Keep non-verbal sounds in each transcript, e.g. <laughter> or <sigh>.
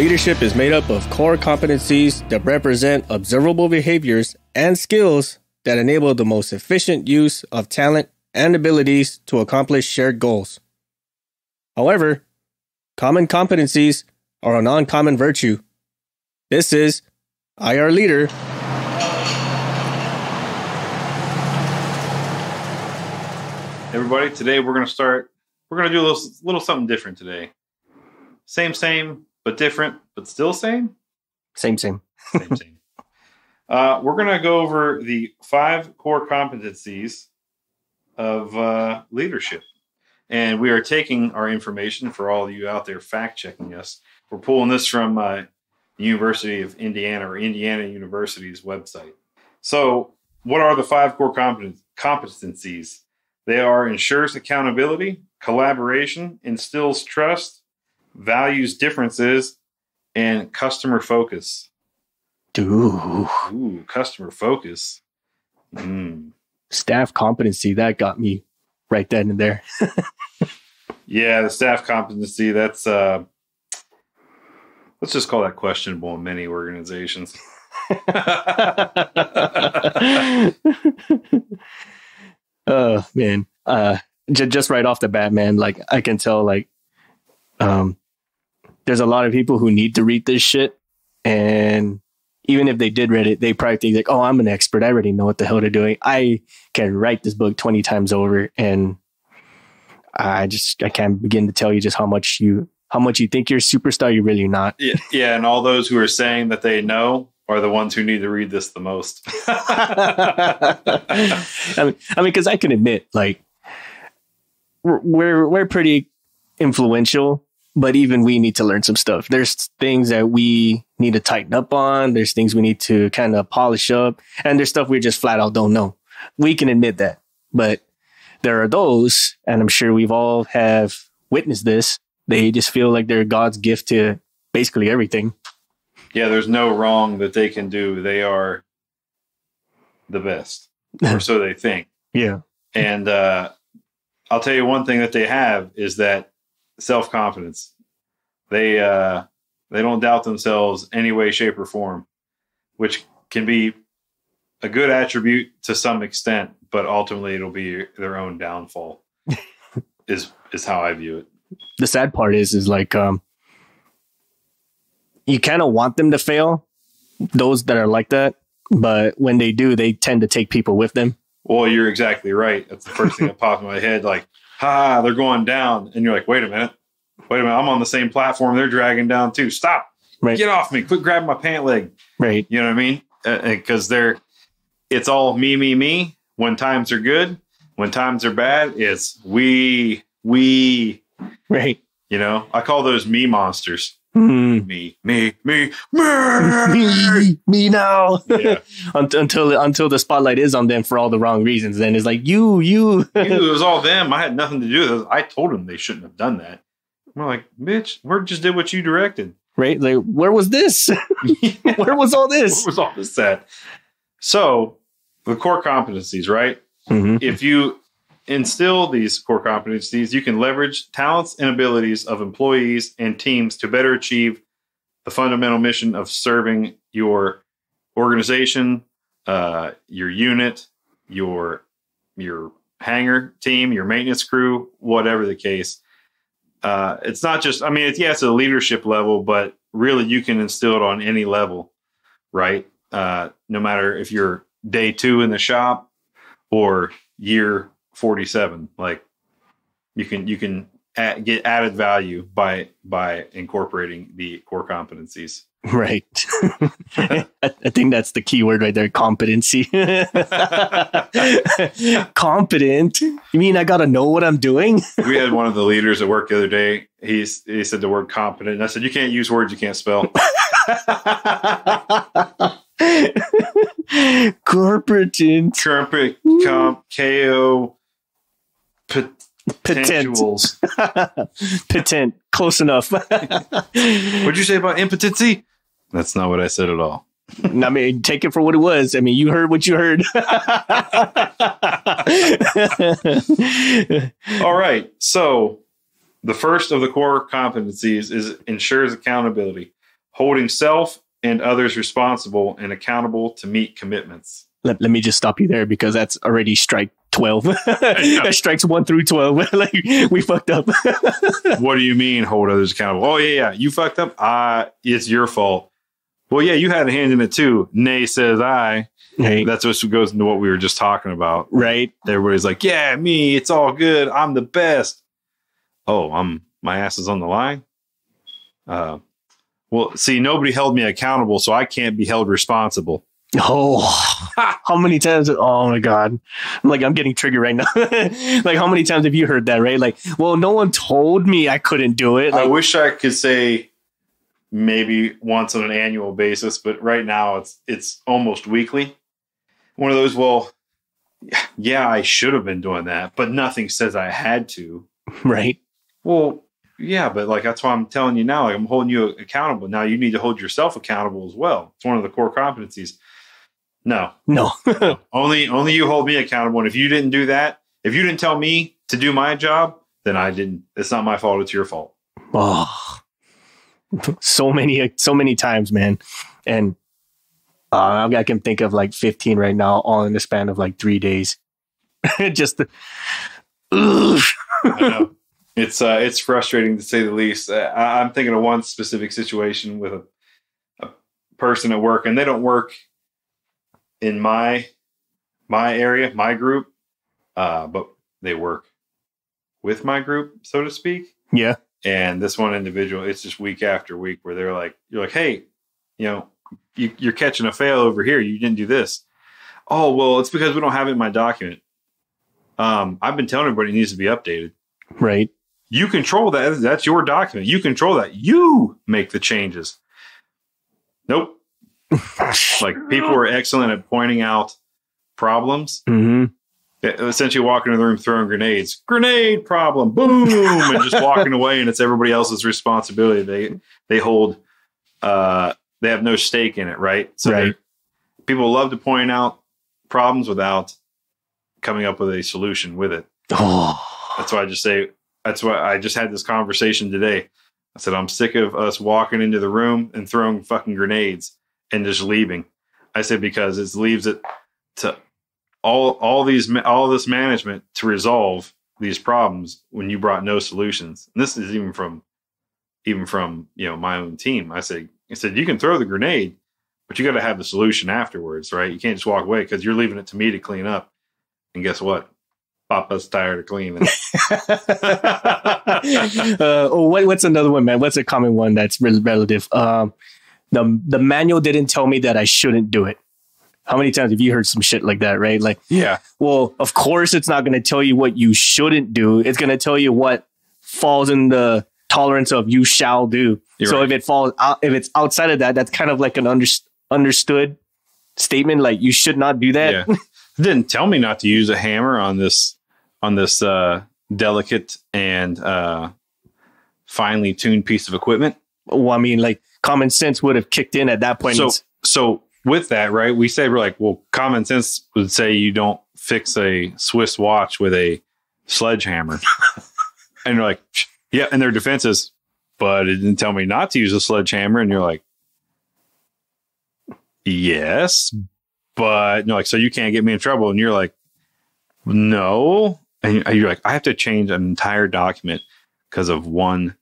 Leadership is made up of core competencies that represent observable behaviors and skills that enable the most efficient use of talent and abilities to accomplish shared goals. However, common competencies are a non common virtue. This is I are Leader. Everybody, today we're going to start, we're going to do a little, little something different today. Same, same, but different, but still same? Same, same. Same, same. <laughs> Uh, we're going to go over the five core competencies of uh, leadership. And we are taking our information for all of you out there fact checking us. We're pulling this from uh, University of Indiana or Indiana University's website. So, what are the five core competen- competencies? They are ensures accountability, collaboration, instills trust, values differences, and customer focus. Ooh. Ooh, customer focus. Mm. Staff competency, that got me right then and there. <laughs> Yeah, the staff competency, that's uh let's just call that questionable in many organizations. <laughs> oh man. Uh j- just right off the bat, man, like I can tell like um there's a lot of people who need to read this shit and even if they did read it, they probably think like, "Oh, I'm an expert. I already know what the hell they're doing. I can write this book 20 times over and I just I can't begin to tell you just how much you how much you think you're a superstar. You're really not. yeah, yeah, and all those who are saying that they know are the ones who need to read this the most. <laughs> I mean, I mean, because I can admit, like, we're, we're we're pretty influential, but even we need to learn some stuff. There's things that we need to tighten up on. There's things we need to kind of polish up, and there's stuff we just flat out don't know. We can admit that, but there are those, and I'm sure we've all have witnessed this. They just feel like they're God's gift to basically everything. yeah, there's no wrong that they can do. They are the best, or <laughs> so they think. Yeah. And uh, I'll tell you one thing that they have is that self confidence. They uh, they don't doubt themselves any way, shape, or form, which can be a good attribute to some extent, but ultimately it'll be their own downfall. <laughs> is is how I view it. the sad part is is like um you kind of want them to fail those that are like that but when they do they tend to take people with them Well, you're exactly right. That's the first thing that popped in my head. Like, ha, they're going down, and you're like, wait a minute, wait a minute, I'm on the same platform they're dragging down too. Stop, right get off me, quit grabbing my pant leg. right You know what I mean? Uh, uh, because they're, it's all me, me, me. When times are good, when times are bad, it's we, we. right You know, I call those me monsters. Hmm. Me, me, me, me. <laughs> me me now yeah, <laughs> Unt- until until the spotlight is on them for all the wrong reasons then it's like you you it <laughs> was all them. I had nothing to do with it. I told them they shouldn't have done that. We're like, bitch, we just did what you directed. right like where was this where was all this What was all this at? So, the core competencies, right? Mhm. If you instill these core competencies, you can leverage talents and abilities of employees and teams to better achieve the fundamental mission of serving your organization, uh, your unit, your your hangar team, your maintenance crew, whatever the case. Uh, it's not just, I mean, it's, yeah, it's a leadership level, but really you can instill it on any level, right? Uh, no matter if you're day two in the shop or year 47, like you can, you can add, get added value by, by incorporating the core competencies. <laughs> right <laughs> I, I think that's the key word right there competency <laughs> competent you mean i gotta know what i'm doing we had one of the leaders at work the other day. He's, he said the word competent. And I said, you can't use words you can't spell. Corporatent. Trumpet, comp, KO. Potentials. <laughs> Patent. Close enough. <laughs> What'd you say about impotency? That's not what I said at all. I mean, take it for what it was. I mean, you heard what you heard. <laughs> All right. So the first of the core competencies is ensures accountability. holding self and others responsible and accountable to meet commitments. Let, let me just stop you there because that's already strike 12. that <laughs> strikes 1 through 12. <laughs> like we fucked up. <laughs> what do you mean hold others accountable? Oh yeah, yeah, you fucked up. Uh it's your fault. Well, yeah, you had a hand in it too. Nay says I. right. That's what goes into what we were just talking about. right. Everybody's like, "Yeah, me, it's all good. I'm the best." Oh, I'm my ass is on the line. Uh, well, see, nobody held me accountable, so I can't be held responsible. Oh, <laughs> how many times? Oh my God. I'm like, I'm getting triggered right now. <laughs> like, how many times have you heard that, right? Like, well, no one told me I couldn't do it. I wish I could say maybe once on an annual basis, but right now it's it's almost weekly. One of those, well, yeah, I should have been doing that, but nothing says I had to. <laughs> right. Well, yeah, but like that's why I'm telling you now. Like I'm holding you accountable. Now you need to hold yourself accountable as well. It's one of the core competencies. No, <laughs> No. only only you hold me accountable. And if you didn't do that, if you didn't tell me to do my job, then I didn't. It's not my fault. It's your fault. Oh, so many, so many times, man. And uh, I can think of like 15 right now, all in the span of like three days. <laughs> Just the, Ugh. I know. <laughs> It's uh, it's frustrating to say the least. Uh, I, I'm thinking of one specific situation with a, a person at work, and they don't work in my my area, my group, uh, but they work with my group, so to speak. yeah. And this one individual, it's just week after week where they're like, you're like, hey, you know, you, you're catching a fail over here. You didn't do this. Oh well, it's because we don't have it in my document. Um, I've been telling everybody it needs to be updated. Right. You control that. That's your document. You control that. You make the changes. Nope. Like people were excellent at pointing out problems. hmm Essentially walking in the room throwing grenades. Grenade problem. Boom. and just walking away and it's everybody else's responsibility. They they hold uh they have no stake in it, right? So Right. they- people love to point out problems without coming up with a solution with it. Oh, That's why I just say that's why I just had this conversation today. I said I'm sick of us walking into the room and throwing fucking grenades and just leaving. I said because it leaves it to all all these all this management to resolve these problems when you brought no solutions. And this is even from even from you know my own team. I said I said you can throw the grenade, but you got to have the solution afterwards, right? You can't just walk away because you're leaving it to me to clean up. And guess what? Papa's tired of cleaning. <laughs> <laughs> uh, oh, what, what's another one, man? What's a common one that's rel- relative? Um, the the manual didn't tell me that I shouldn't do it. How many times have you heard some shit like that, right? Like, yeah. well, of course, it's not going to tell you what you shouldn't do. It's going to tell you what falls in the tolerance of you shall do. You're so right. if it falls out, if it's outside of that, that's kind of like an under, understood statement. Like you should not do that. Yeah. <laughs> didn't tell me not to use a hammer on this on this uh delicate and uh finely tuned piece of equipment. Well, I mean, like common sense would have kicked in at that point. So so with that, right? We say we're like, well, common sense would say you don't fix a Swiss watch with a sledgehammer. <laughs> and you're like, yeah, and their defense is, but it didn't tell me not to use a sledgehammer. And you're like, yes, but no, like, so you can't get me in trouble. And you're like, no. And you're like, I have to change an entire document because of one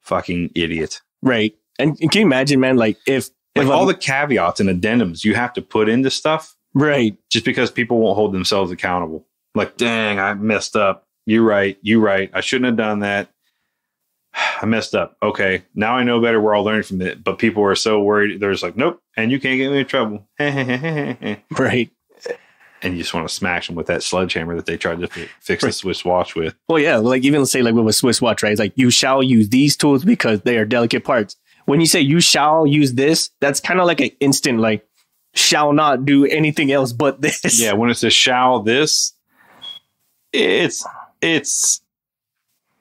fucking idiot. Right. And, can you imagine, man? Like if Like if all I'm- the caveats and addendums you have to put into stuff right, just because people won't hold themselves accountable. Like, dang, I messed up. You're right. You right. I shouldn't have done that. <sighs> I messed up. Okay. Now I know better where I'll learn from it. But people are so worried. They're just like, nope. And you can't get me in trouble. <laughs> and you just want to smash them with that sledgehammer that they tried to fi- fix the Swiss watch with. Well, yeah, like even say like with a Swiss watch, right? It's like you shall use these tools because they are delicate parts. When you say you shall use this, that's kind of like an instant like shall not do anything else but this. Yeah. When it says shall this, it's, it's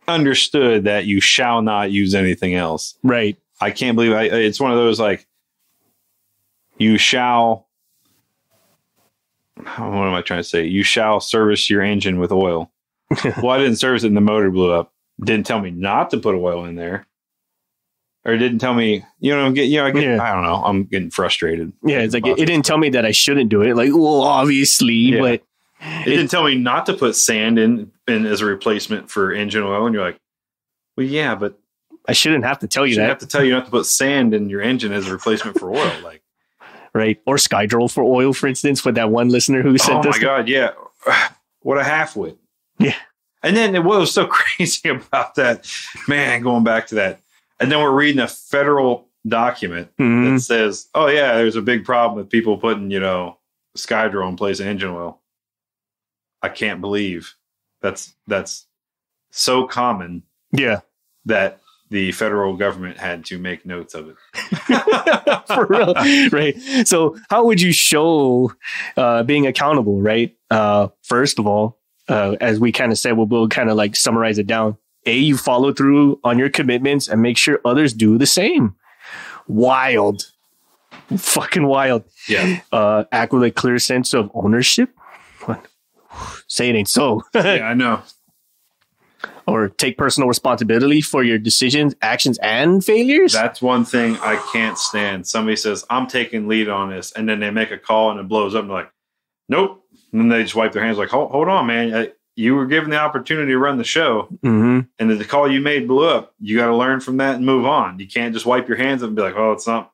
understood that you shall not use anything else. Right. I can't believe I, it's one of those like you shall what am I trying to say? You shall service your engine with oil. <laughs> well, I didn't service it and the motor blew up. Didn't tell me not to put oil in there. or didn't tell me. You know, I'm getting. You know, I, get, Yeah. I don't know. I'm getting frustrated. Yeah, it's like it, it didn't tell me that I shouldn't do it. Like, well, obviously, Yeah. but It didn't tell me not to put sand in, in as a replacement for engine oil, and you're like, well, yeah, but I shouldn't have to tell you that, have to tell you not to put sand in your engine as a replacement for oil. <laughs> Like, right? Or Skydrol for oil, for instance, with that one listener who sent oh my us. god, yeah, <sighs> what a halfwit. Yeah. And then what was so <laughs> crazy about that, man, going back to that, and then we're reading a federal document Mhm. that says, "Oh yeah, there's a big problem with people putting, you know, Skydrol in place of engine oil." I can't believe that's that's so common Yeah, that the federal government had to make notes of it. <laughs> for real, right? So, how would you show uh, being accountable, right? Uh, first of all, uh, as we kind of said, we'll, we'll kind of like summarize it down. A, you follow through on your commitments and make sure others do the same. Wild, fucking wild. Yeah, Uh, act with a clear sense of ownership. <sighs> Say it ain't so. <laughs> yeah, I know. Or take personal responsibility for your decisions, actions, and failures. That's one thing I can't stand. Somebody says, I'm taking lead on this, and then they make a call and it blows up. And they're like, nope. And then they just wipe their hands like, hold, hold on, man. Uh, You were given the opportunity to run the show, hmm and the call you made blew up. You got to learn from that and move on. You can't just wipe your hands up and be like, oh, it's not.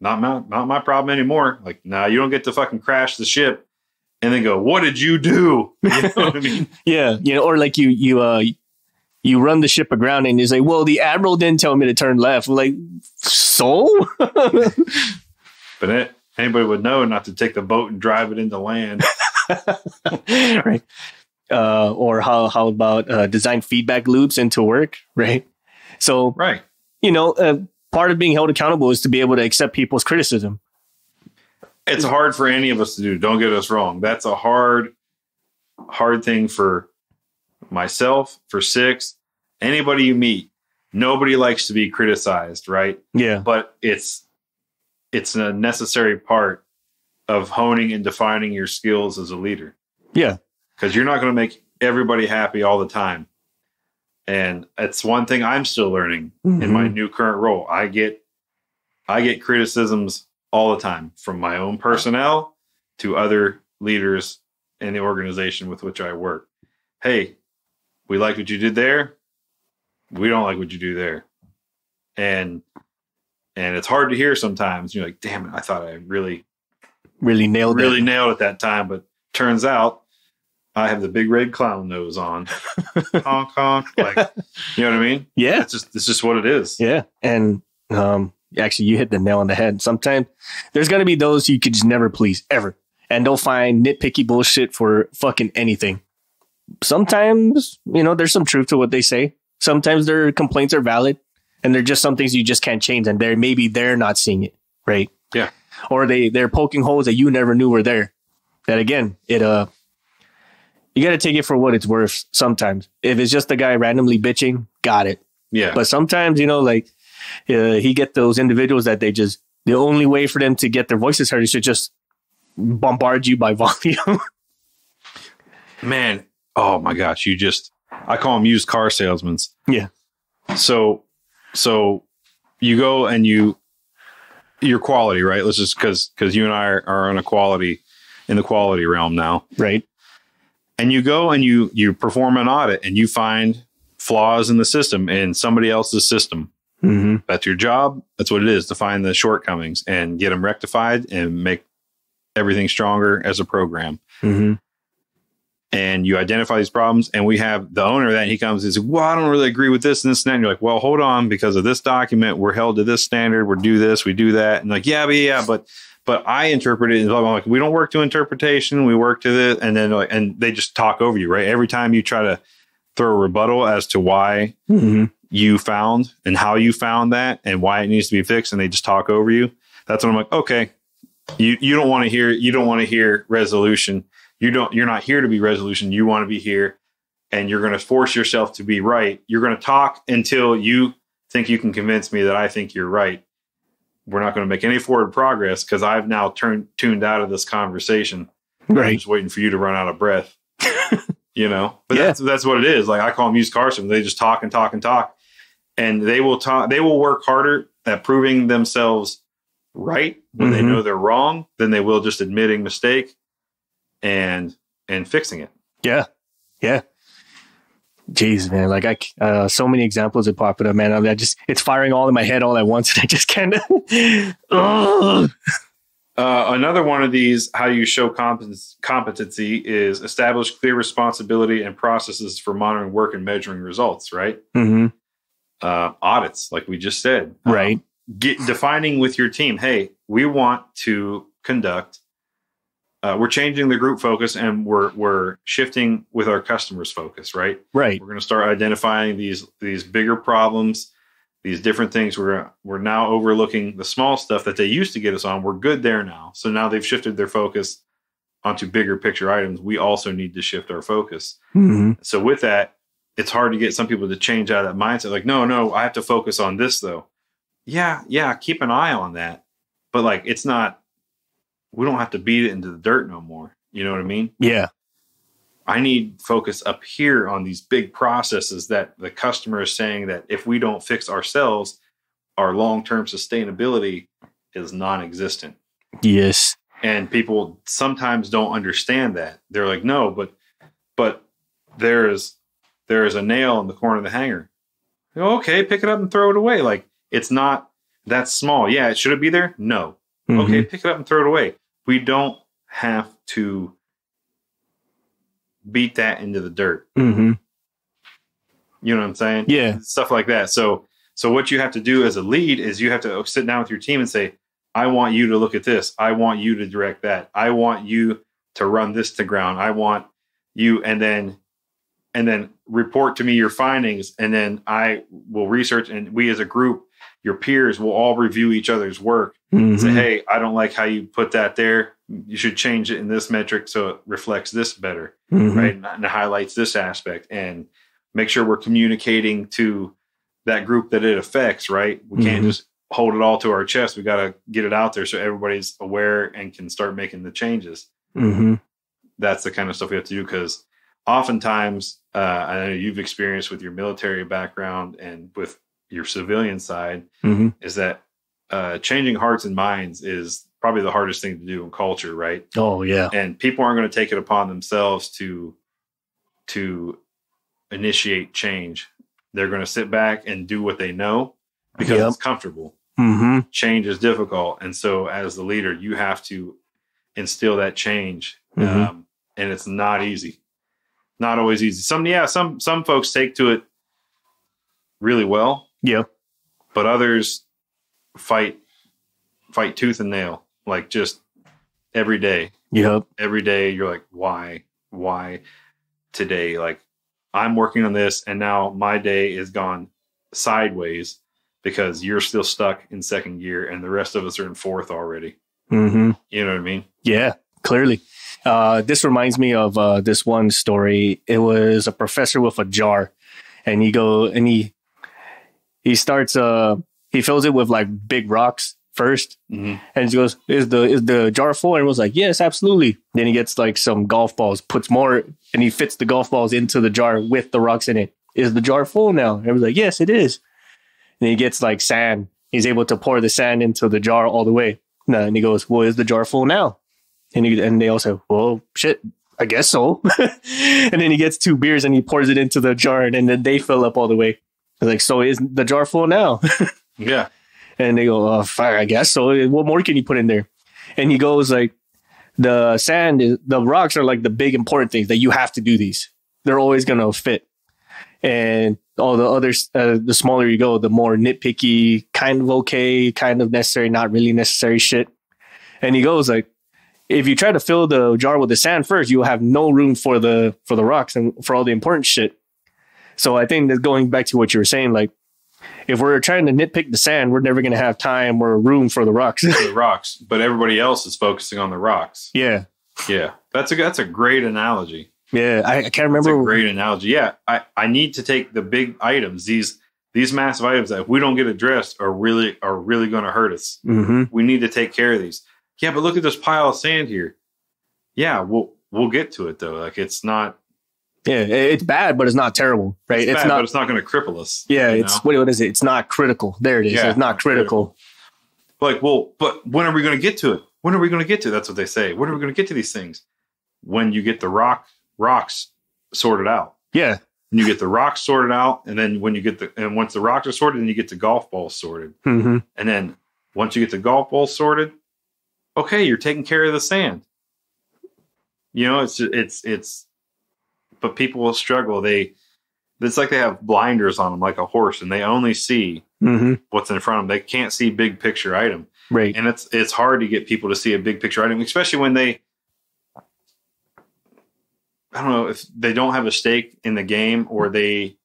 Not my, not my problem anymore. Like, nah, you don't get to fucking crash the ship and then go, what did you do? <laughs> You know what I <laughs> mean? Yeah, you know, or like you you uh you run the ship aground and you say, "Well, the admiral didn't tell me to turn left." Like, so But it, anybody would know not to take the boat and drive it into land. <laughs> right? Uh, or how how about uh, design feedback loops into work, right? So right. you know, uh, part of being held accountable is to be able to accept people's criticism. It's hard for any of us to do. Don't get us wrong. That's a hard, hard thing for myself, for six, anybody you meet. Nobody likes to be criticized, right? Yeah, But it's it's a necessary part of honing and defining your skills as a leader. yeah, Because you're not going to make everybody happy all the time. And it's one thing I'm still learning in my Mhm. new current role. I get I get criticisms all the time from my own personnel to other leaders in the organization with which I work. Hey, we like what you did there. We don't like what you do there. And and it's hard to hear sometimes. You're like, damn it, I thought I really really nailed it." really it. nailed it that time, but turns out I have the big red clown nose on. <laughs> honk honk. Like you know what I mean? Yeah, It's just it's just what it is. Yeah. And um actually you hit the nail on the head. Sometimes there's gonna be those you could just never please, ever. And they'll find nitpicky bullshit for fucking anything. Sometimes, you know, there's some truth to what they say. Sometimes their complaints are valid and they're just some things you just can't change and they're maybe they're not seeing it. Right. Yeah. Or they they're poking holes that you never knew were there. That again, it uh you gotta take it for what it's worth sometimes. If it's just a guy randomly bitching, got it. Yeah. But sometimes, you know, like uh, he get those individuals that they just the only way for them to get their voices heard is to just bombard you by <laughs> volume. man, oh my gosh, you just I call them used car salesmen. Yeah. So so you go and you your quality, right? Let's just because because you and I are, are on a quality in the quality realm now. right. And you go and you you perform an audit and you find flaws in the system in somebody else's system. Mm-hmm. That's your job. That's what it is to find the shortcomings and get them rectified and make everything stronger as a program. Mm-hmm. and you identify these problems and we have the owner that he comes and says well i don't really agree with this and this and that and you're like well hold on because of this document we're held to this standard we do this we do that and like yeah but yeah but but i interpret it and blah. like we don't work to interpretation we work to this and then like and they just talk over you right every time you try to throw a rebuttal as to why Mm-hmm. You found and how you found that and why it needs to be fixed and they just talk over you that's when i'm like okay you you don't want to hear you don't want to hear resolution. You don't you're not here to be resolution. You want to be here and you're going to force yourself to be right. You're going to talk until you think you can convince me that i think you're right. We're not going to make any forward progress because i've now turned tuned out of this conversation. I'm Right. just waiting for you to run out of breath. <laughs> You know? But Yeah. that's that's what it is. Like i call them used car salesmen they just talk and talk and talk and they will talk. They will work harder at proving themselves right when they Mhm. know they're wrong than they will just admitting mistake and and fixing it. Yeah. Yeah. Jeez, man. Like I, uh, so many examples are popping up, man. I, mean, I just, it's firing all in my head all at once. <laughs> And I just can't. <laughs> Uh, another one of these, how you show competence, competency, is establish clear responsibility and processes for monitoring work and measuring results. Right? Mhm. Uh, audits, like we just said. Um, Right. get defining with your team. Hey, we want to conduct. Uh, we're changing the group focus and we're we're shifting with our customers' focus. Right? Right. We're going to start identifying these these bigger problems, these different things. We're we're now overlooking the small stuff that they used to get us on. We're good there now. So now they've shifted their focus onto bigger picture items. We also need to shift our focus. Mhm. So with that, it's hard to get some people to change out of that mindset. Like, no, no, I have to focus on this though. Yeah, yeah, keep an eye on that. But like, it's not. We don't have to beat it into the dirt no more. You know what I mean? Yeah. I need focus up here on these big processes that the customer is saying that if we don't fix ourselves, our long term sustainability is non existent. Yes. And people sometimes don't understand that. They're like, no, but but there is there is a nail in the corner of the hanger. Go, okay, pick it up and throw it away. Like it's not that small. Yeah, should it be there? No. Mhm. Okay, pick it up and throw it away. We don't have to beat that into the dirt. Mhm. You know what I'm saying? Yeah. Stuff like that. So so what you have to do as a lead is you have to sit down with your team and say, I want you to look at this. I want you to direct that. I want you to run this to ground. I want you and then and then report to me your findings and then I will research and we as a group, your peers will all review each other's work Mhm. say, hey, I don't like how you put that there. You should change it in this metric so it reflects this better, Mhm. right? And, highlights this aspect and make sure we're communicating to that group that it affects, right? We can't Mhm. just hold it all to our chest. We got to get it out there so everybody's aware and can start making the changes. Mhm. That's the kind of stuff we have to do because oftentimes, uh, I know you've experienced with your military background and with your civilian side, Mhm. is that uh, changing hearts and minds is probably the hardest thing to do in culture, right? Oh yeah. And people aren't going to take it upon themselves to to initiate change. They're going to sit back and do what they know because Yep. it's comfortable. hmm Change is difficult, and so as the leader, you have to instill that change, Mhm. um, and it's not easy. Not always easy. Some, yeah, some some folks take to it really well, Yeah. but others fight fight tooth and nail like just every day Yep. every day you're like why why today like i'm working on this and now my day is gone sideways because you're still stuck in second gear and the rest of us are in fourth already hmm you know what i mean Yeah, clearly. Uh, this reminds me of uh, this one story. It was a professor with a jar, and he go and he he starts uh he fills it with like big rocks first, mm-hmm. and he goes, "Is the is the jar full?" And was like, "Yes, absolutely." Then he gets like some golf balls, puts more, and he fits the golf balls into the jar with the rocks in it. Is the jar full now? And he was like, "Yes, it is." And he gets like sand. He's able to pour the sand into the jar all the way. And he goes, "Well, is the jar full now?" And he, and they all say, "Well, shit, I guess so." <laughs> and then he gets two beers and he pours it into the jar, and then they fill up all the way. Like, "So is the jar full now?" <laughs> yeah And they go, oh, fuck, I guess so. What more can you put in there? And he goes like, the sand, is, the rocks are like the big important things that you have to do these. They're always gonna fit. And all the others, uh, the smaller you go, the more nitpicky, kind of okay, kind of necessary, not really necessary shit. And he goes like, if you try to fill the jar with the sand first, you will have no room for the for the rocks and for all the important shit. So I think that going back to what you were saying, like if we're trying to nitpick the sand, we're never going to have time or room for the rocks. the rocks but everybody else is focusing on the rocks yeah. yeah that's a that's a great analogy Yeah. I, I can't That's a remember. great analogy. Yeah, I, I need to take the big items, these these massive items that if we don't get addressed are really are really going to hurt us. hmm We need to take care of these. Yeah, but look at this pile of sand here. Yeah, we'll we'll get to it though. Like it's not Yeah, it's bad, but it's not terrible, right? It's, It's, bad, not. but it's not going to cripple us. yeah, it's know? what, what is it? It's not critical. There it is. Yeah, it's not not critical. like, well, but when are we going to get to it? When are we going to get to? it? That's what they say. When are we going to get to these things? When you get the rock rocks sorted out. Yeah. And you get the rocks sorted out, and then when you get the and once the rocks are sorted, then you get the golf balls sorted. hmm And then once you get the golf balls sorted, okay, you're taking care of the sand. You know, it's it's it's but people will struggle. They it's like they have blinders on them like a horse and they only see hmm what's in front of them. They can't see big picture item. Right. And it's it's hard to get people to see a big picture item, especially when they I don't know if they don't have a stake in the game or they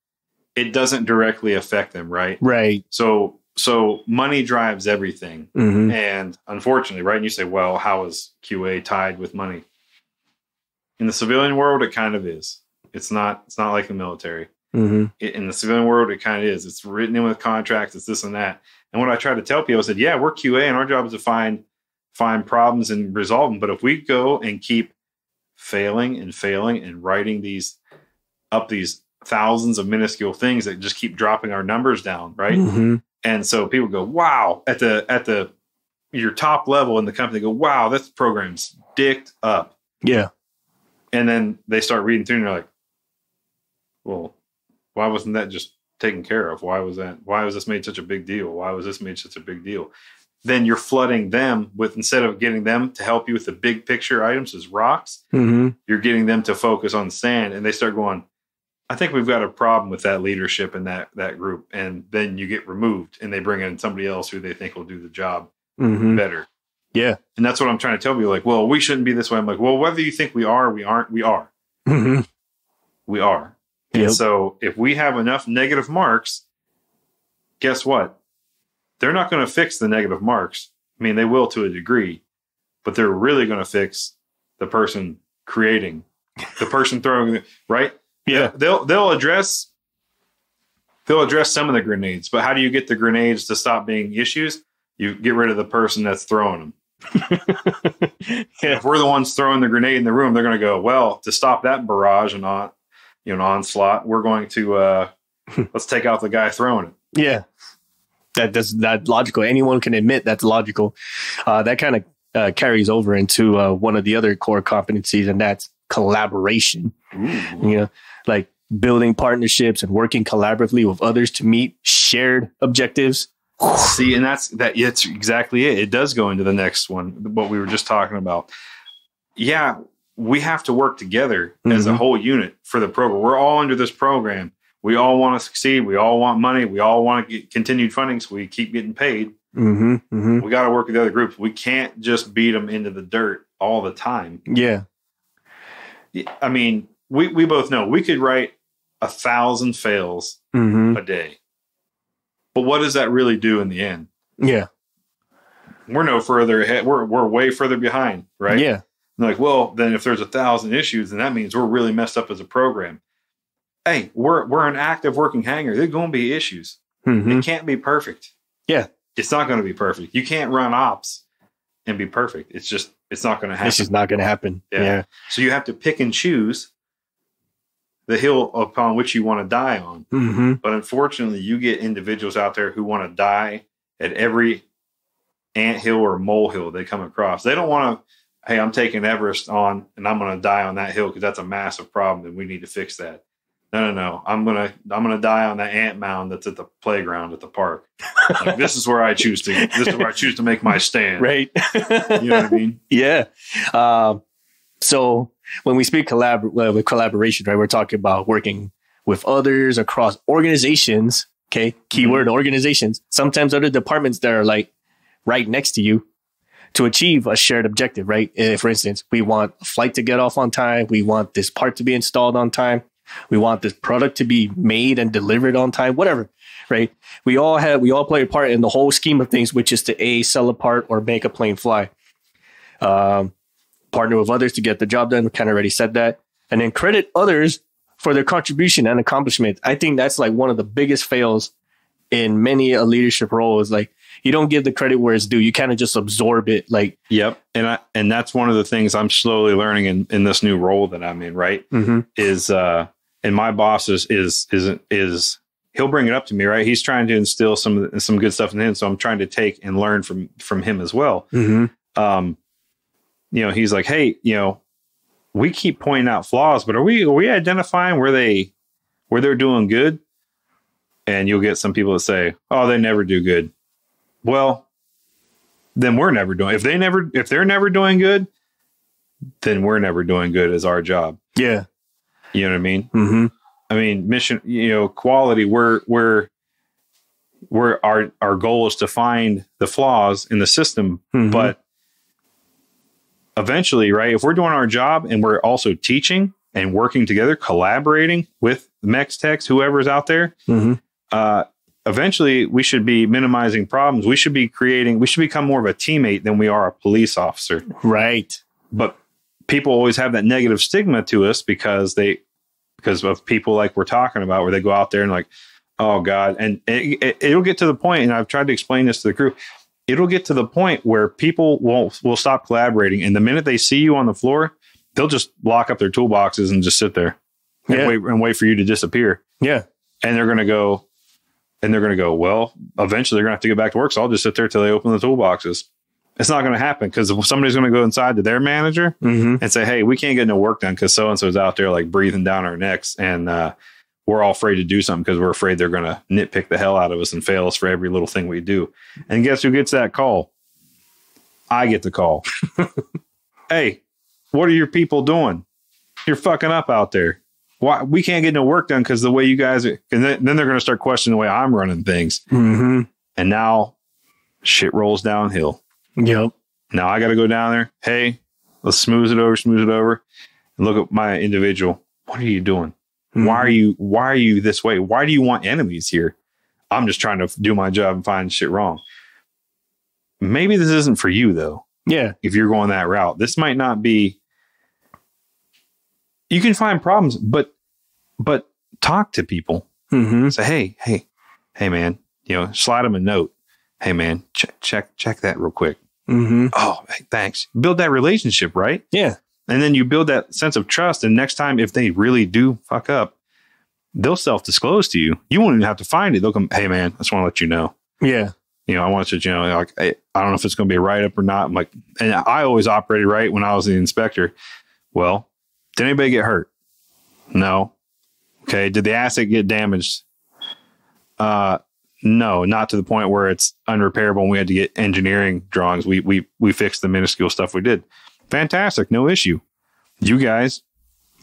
it doesn't directly affect them, right? Right. So so money drives everything. hmm And unfortunately, right? And you say, well, how is QA tied with money? In the civilian world, it kind of is. It's not. It's not like the military. hmm It- in the civilian world, it kind of is. It's written in with contracts. It's this and that. And what I try to tell people, I said, yeah, we're QA, and our job is to find find problems and resolve them. But if we go and keep failing and failing and writing these up these thousands of minuscule things that just keep dropping our numbers down, right? hmm and so people go wow at the at the your top level in the company go wow this program's dicked up. Yeah. and then they start reading through and they're like well why wasn't that just taken care of? Why was that why was this made such a big deal? Why was this made such a big deal? Then you're flooding them with instead of getting them to help you with the big picture items as rocks hmm you're getting them to focus on sand and they start going i think we've got a problem with that leadership in that that group and then you get removed and they bring in somebody else who they think will do the job hmm better. Yeah. and that's what i'm trying to tell you like well we shouldn't be this way. I'm like well whether you think we are we aren't we are. Hmm we are. And so if we have enough negative marks guess what? They're not going to fix the negative marks. I mean they will to a degree but they're really going to fix the person creating the person throwing the right Yeah. they'll they'll address they'll address some of the grenades but how do you get the grenades to stop being issues you get rid of the person that's throwing them yeah. <laughs> if we're the ones throwing the grenade in the room they're going to go well to stop that barrage and not you know onslaught we're going to uh <laughs> let's take out the guy throwing it Yeah. That does that logical. Anyone can admit that's logical. Uh, that kind of uh, carries over into uh, one of the other core competencies, and that's collaboration. You know, like building partnerships and working collaboratively with others to meet shared objectives. see and that's that it's exactly it it does go into the next one what we were just talking about yeah we have to work together as a Mhm. whole unit for the program we're all under this program we all want to succeed we all want money we all want to get continued funding so we keep getting paid Mm-hmm. Mm-hmm. we got to work with the other groups we can't just beat them into the dirt all the time Yeah. i mean we, we both know we could write a thousand fails Mm-hmm. a day but what does that really do in the end Yeah. we're no further ahead. We're we're way further behind, right? Yeah. And like, well, then if there's a thousand issues, then that means we're really messed up as a program. Hey, we're we're an active working hangar. There's going to be issues. Mm-hmm. It can't be perfect. Yeah. it's not going to be perfect. You can't run ops and be perfect. It's just it's not going to happen. It's just not going to happen. Yeah. Yeah. so you have to pick and choose the hill upon which you want to die on. Mm-hmm. But unfortunately, you get individuals out there who want to die at every ant hill or molehill they come across. They don't want to, hey, I'm taking Everest on and I'm going to die on that hill because that's a massive problem and we need to fix that. No, no, no. I'm gonna I'm gonna die on that ant mound that's at the playground at the park. Like, this is where I choose to this is where I choose to make my stand. <laughs> Right. You know what I mean? <laughs> Yeah. Um, so when we speak collab uh, with collaboration, right, we're talking about working with others across organizations. Okay, keyword organizations. Sometimes other departments that are like right next to you to achieve a shared objective. Right. Uh, for instance, we want a flight to get off on time. We want this part to be installed on time. We want this product to be made and delivered on time. Whatever. Right. We all have we all play a part in the whole scheme of things, which is to a sell a part or make a plane fly um, partner with others to get the job done. We kind of already said that. And then credit others for their contribution and accomplishment. I think that's like one of the biggest fails in many a leadership role is like you don't give the credit where it's due. You kind of just absorb it. Like, Yep. And I and that's one of the things I'm slowly learning in, in this new role that I'm in, right? mm-hmm. Is uh and my boss is is is is he'll bring it up to me, right? He's trying to instill some some good stuff in him. So I'm trying to take and learn from from him as well. Mm-hmm. Um, you know, he's like, Hey, you know, we keep pointing out flaws, but are we are we identifying where they where they're doing good? And you'll get some people that say, Oh, they never do good. Well, then we're never doing if they never if they're never doing good, then we're never doing good as our job. Yeah. You know what I mean? Mm-hmm. I mean, mission, you know, quality, we're we're we're our our goal is to find the flaws in the system, Mhm. but eventually, right, if we're doing our job and we're also teaching and working together, collaborating with Mex Techs, whoever's out there, Mm-hmm. uh, eventually we should be minimizing problems. We should be creating, we should become more of a teammate than we are a police officer. Right. But people always have that negative stigma to us because they, because of people like we're talking about, where they go out there and like, oh God, and it, it, it'll get to the point, and I've tried to explain this to the crew. It'll get to the point where people won't will stop collaborating, and the minute they see you on the floor, they'll just lock up their toolboxes and just sit there and Yeah. wait and wait for you to disappear Yeah. and they're going to go and they're going to go well eventually they're going to have to go back to work so i'll just sit there till they open the toolboxes it's not going to happen because somebody's going to go inside to their manager Mm-hmm. and say hey we can't get no work done because so and so's out there like breathing down our necks and uh, we're all afraid to do something because we're afraid they're going to nitpick the hell out of us and fail us for every little thing we do and guess who gets that call i get the call <laughs> hey what are your people doing you're fucking up out there why we can't get no work done because the way you guys are, and then, then they're going to start questioning the way I'm running things. Mm-hmm. And now shit rolls downhill. Yep. Now I got to go down there. Hey, let's smooth it over, smooth it over, and look at my individual. What are you doing? Why are you? Why are you this way? Why do you want enemies here? I'm just trying to do my job and find shit wrong. Maybe this isn't for you though. Yeah. If you're going that route, this might not be. You can find problems, but but talk to people. Mm-hmm. Say, hey, hey, hey, man, you know, slide them a note. Hey, man, check check check that real quick. Mm-hmm. Oh, thanks. Build that relationship, right? Yeah. And then you build that sense of trust. And next time, if they really do fuck up, they'll self disclose to you. You won't even have to find it. They'll come, hey, man, I just want to let you know. Yeah. You know, I want you to, you know, like, I, I don't know if it's going to be a write up or not. I'm like, and I always operated right when I was the inspector. Well, did anybody get hurt? No. Okay. Did the asset get damaged? Uh, no, not to the point where it's unrepairable and we had to get engineering drawings. We we we fixed the minuscule stuff we did. Fantastic, no issue. You guys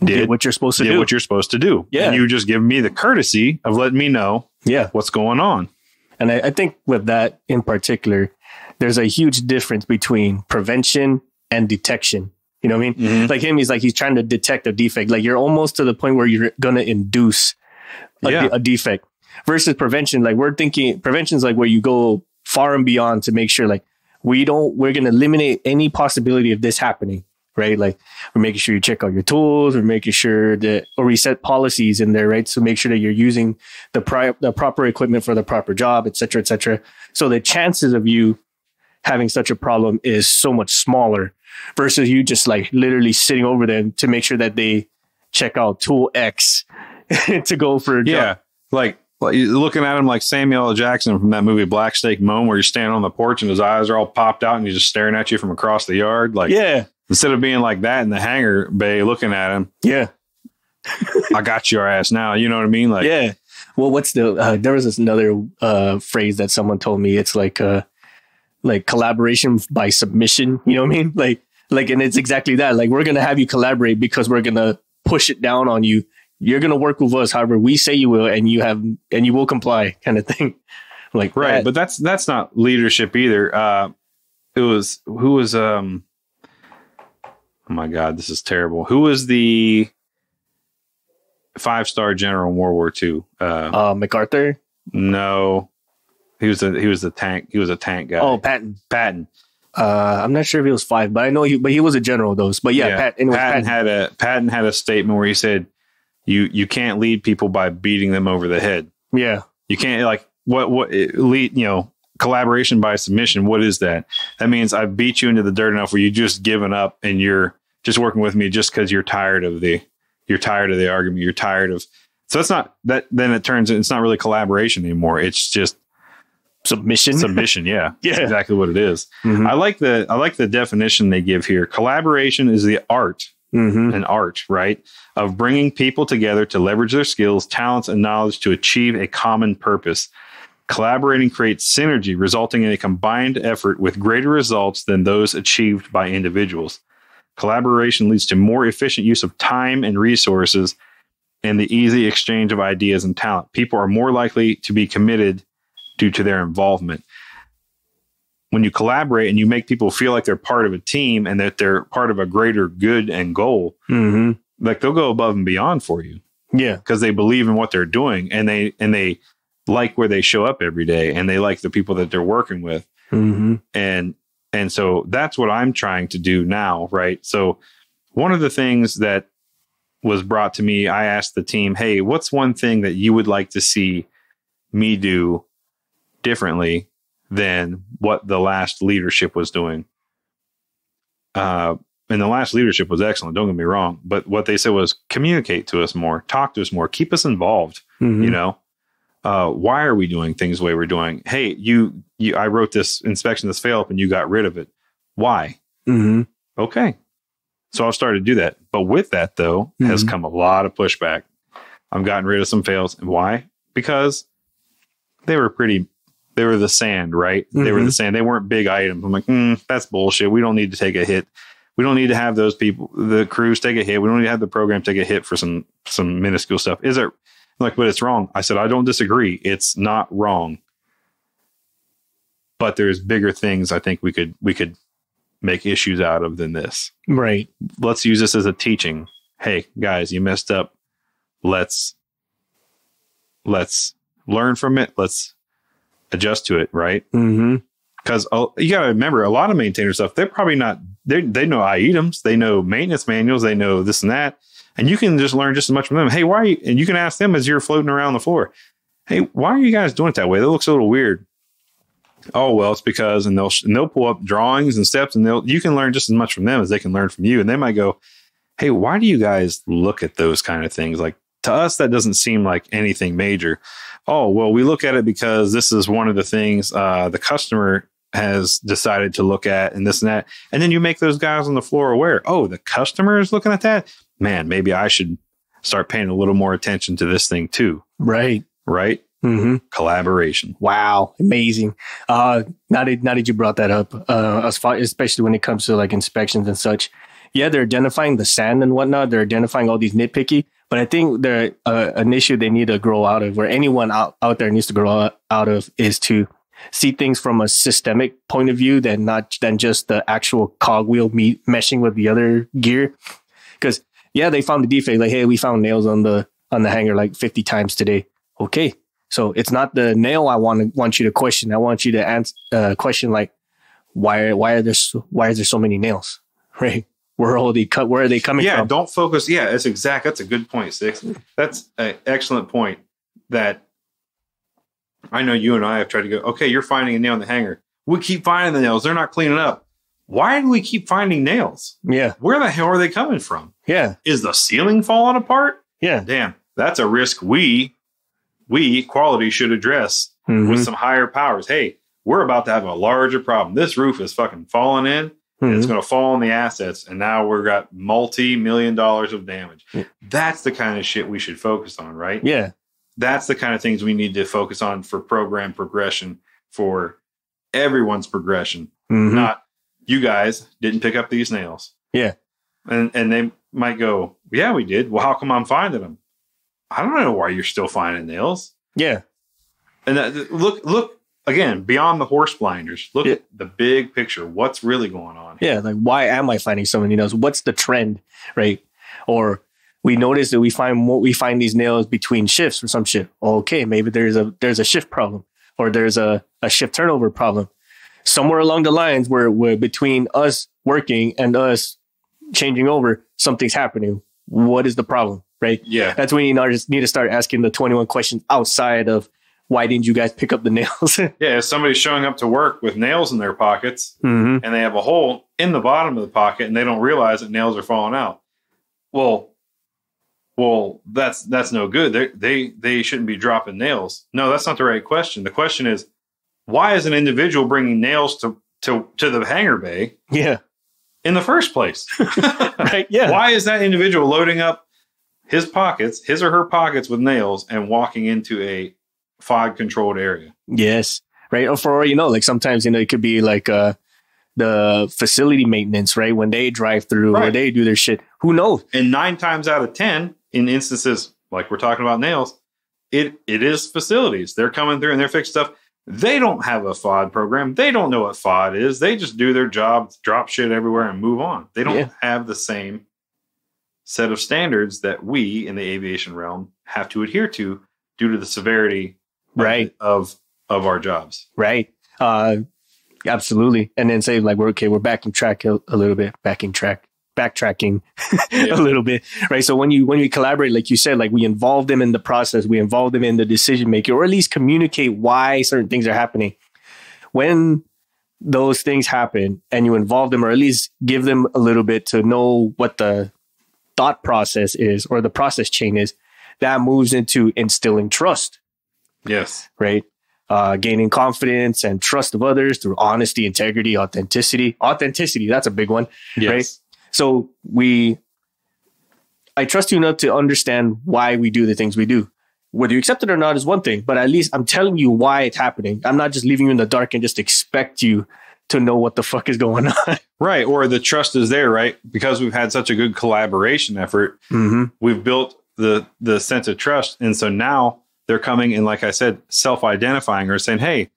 Did did what you're supposed to did do. what you're supposed to do. Yeah. And you just give me the courtesy of letting me know yeah. what's going on. And I, I think with that in particular, there's a huge difference between prevention and detection. You know what I mean? Mhm. Like him, he's like he's trying to detect a defect. Like you're almost to the point where you're gonna induce a, Yeah. a defect. Versus prevention, like we're thinking prevention is like where you go far and beyond to make sure like we don't we're gonna eliminate any possibility of this happening. Right? Like we're making sure you check out your tools, we're making sure that or we set policies in there, right? So make sure that you're using the pri- the proper equipment for the proper job, et cetera, et cetera. So the chances of you having such a problem is so much smaller versus you just like literally sitting over them to make sure that they check out tool X <laughs> to go for a job. Yeah. Like, like looking at him like Samuel L. Jackson from that movie Black Snake Moan, where you're standing on the porch and his eyes are all popped out and he's just staring at you from across the yard. Like, Yeah. instead of being like that in the hangar bay looking at him, Yeah. <laughs> I got your ass now. You know what I mean? Like, yeah. Well, what's the, uh, there was this another uh, phrase that someone told me. It's like, uh, like collaboration by submission. You know what I mean? Like, like, and it's exactly that. Like, we're going to have you collaborate because we're going to push it down on you. You're going to work with us however we say you will, and you have, and you will comply kind of thing. <laughs> Like, right. that. But that's, that's not leadership either. Uh, it was, who was, um, oh my God, this is terrible. Who was the five star general in World War II? Uh, uh, MacArthur. no, he was a, he was a tank. He was a tank guy. Oh, Patton. Patton. Uh, I'm not sure if he was five, but I know he, but he was a general Those, But yeah, Pat, anyway, Patton Patton. had a Patton had a statement where he said, "You you can't lead people by beating them over the head. yeah, You can't like what what lead you know collaboration by submission. What is that? That means I've beat you into the dirt enough where you just given up and you're just working with me just because you're tired of the you're tired of the argument. You're tired of so that's not that. Then it turns it's not really collaboration anymore. It's just Submission. <laughs> submission. Yeah, <laughs> Yeah. That's exactly what it is. Mhm. I like the I like the definition they give here. Collaboration is the art Mhm. an art, right? Of bringing people together to leverage their skills, talents, and knowledge to achieve a common purpose. Collaborating creates synergy, resulting in a combined effort with greater results than those achieved by individuals. Collaboration leads to more efficient use of time and resources and the easy exchange of ideas and talent. People are more likely to be committed due to their involvement. When you collaborate and you make people feel like they're part of a team and that they're part of a greater good and goal, Mhm. Like they'll go above and beyond for you Yeah. because they believe in what they're doing and they and they like where they show up every day and they like the people that they're working with Mhm. and and so that's what I'm trying to do now, right? So one of the things that was brought to me, I asked the team, "Hey, what's one thing that you would like to see me do differently than what the last leadership was doing?" Uh, and the last leadership was excellent. Don't get me wrong, but what they said was communicate to us more, talk to us more, keep us involved Mhm. you know? Uh, why are we doing things the way we're doing? Hey you you i wrote this inspection this fail up and you got rid of it. Why? Mhm. okay so i'll start to do that. But with that though has Mhm. come a lot of pushback. I've gotten rid of some fails. And why? Because they were pretty they were the sand right? They were the sand. They weren't big items. I'm like mm, that's bullshit. We don't need to take a hit we don't need to have those people the crews take a hit. We don't need to have the program take a hit for some some minuscule stuff. Is it like but it's wrong. I said i don't disagree. It's not wrong. But there's bigger things i think we could we could make issues out of than this. Right. let's use this as a teaching. Hey guys you messed up. Let's let's learn from it. Let's adjust to it right? Mhm. because you got to remember a lot of maintainer stuff they're probably not they they know items they know maintenance manuals. They know this and that. And you can just learn just as much from them. Hey why are you and you can ask them as you're floating around the floor. Hey why are you guys doing it that way? That looks a little weird. Oh well it's because and they'll and they'll pull up drawings and steps and they'll you can learn just as much from them as they can learn from you. And they might go hey why do you guys look at those kind of things? Like to us that doesn't seem like anything major. Oh well we look at it because this is one of the things uh, the customer has decided to look at and this and that and then you make those guys on the floor aware oh the customer is looking at that man maybe i should start paying a little more attention to this thing too Right. right Mhm. collaboration Wow, amazing. Uh, now that now that you brought that up, uh, as far especially when it comes to like inspections and such, yeah, they're identifying the sand and whatnot. They're identifying all these nitpicky, but I think they're uh, an issue they need to grow out of, or anyone out, out there needs to grow out of, is to see things from a systemic point of view than not than just the actual cogwheel me- meshing with the other gear. Because yeah, they found the defect. Like, hey, we found nails on the on the hangar like fifty times today. Okay, so it's not the nail I want to want you to question. I want you to answer uh, question like why why are there so, why is there so many nails? <laughs> Right? Where are they cut? Where are they coming yeah from? don't focus yeah that's exact that's a good point six that's an excellent point that i know you and i have tried to go okay you're finding a nail in the hangar. We keep finding the nails. They're not cleaning up. Why do we keep finding nails? Yeah, where the hell are they coming from? Yeah, is the ceiling falling apart? Yeah. damn that's a risk we we quality should address Mhm. with some higher powers. Hey we're about to have a larger problem. This roof is fucking falling in. And it's going to fall on the assets and now we've got multi-million dollars of damage. Yeah. that's the kind of shit we should focus on right? Yeah, that's the kind of things we need to focus on for program progression for everyone's progression Mhm. not you guys didn't pick up these nails Yeah. and and they might go yeah we did well how come i'm finding them i don't know why you're still finding nails yeah, and that, look look again beyond the horse blinders look Yeah. at the big picture what's really going on yeah. Like why am I finding so many nails? What's the trend? Right? Or we notice that we find more, we find these nails between shifts or some shit. Okay, maybe there's a there's a shift problem or there's a, a shift turnover problem. Somewhere along the lines where, where between us working and us changing over, something's happening. What is the problem? Right? yeah That's when you know, just need to start asking the 21 questions outside of why didn't you guys pick up the <laughs> nails? Yeah, if somebody's showing up to work with nails in their pockets hmm and they have a hole in the bottom of the pocket and they don't realize that nails are falling out. Well, well, that's that's no good. They they they shouldn't be dropping nails. No, that's not the right question. The question is, why is an individual bringing nails to to to the hangar bay Yeah. in the first place? <laughs> <laughs> Right. Yeah. Why is that individual loading up his pockets, his or her pockets with nails and walking into a FOD controlled area? Yes. Right. Or for all you know, like sometimes, you know, it could be like uh the facility maintenance, right? When they drive through or they do their shit. Who knows? And nine times out of ten, in instances like we're talking about nails, it it is facilities. They're coming through and they're fixing stuff. They don't have a FOD program. They don't know what FOD is. They just do their job, drop shit everywhere, and move on. They don't Yeah. have the same set of standards that we in the aviation realm have to adhere to due to the severity of- Right. of of our jobs. Right. Uh absolutely. And then say like we're okay, we're backing track a, a little bit, backing track, backtracking <laughs> Yeah. a little bit. Right. So when you when you collaborate, like you said, like we involve them in the process, we involve them in the decision making, or at least communicate why certain things are happening. When those things happen and you involve them or at least give them a little bit to know what the thought process is or the process chain is, that moves into instilling trust Yes. right? Uh, gaining confidence and trust of others through honesty, integrity, authenticity. Authenticity, that's a big one. Yes. So we, I trust you enough to understand why we do the things we do. Whether you accept it or not is one thing, but at least I'm telling you why it's happening. I'm not just leaving you in the dark and just expect you to know what the fuck is going <laughs> on. Right. Or the trust is there, right? Because we've had such a good collaboration effort, mm-hmm. we've built the the sense of trust. And so now they're coming and like I said, self-identifying or saying, Hey,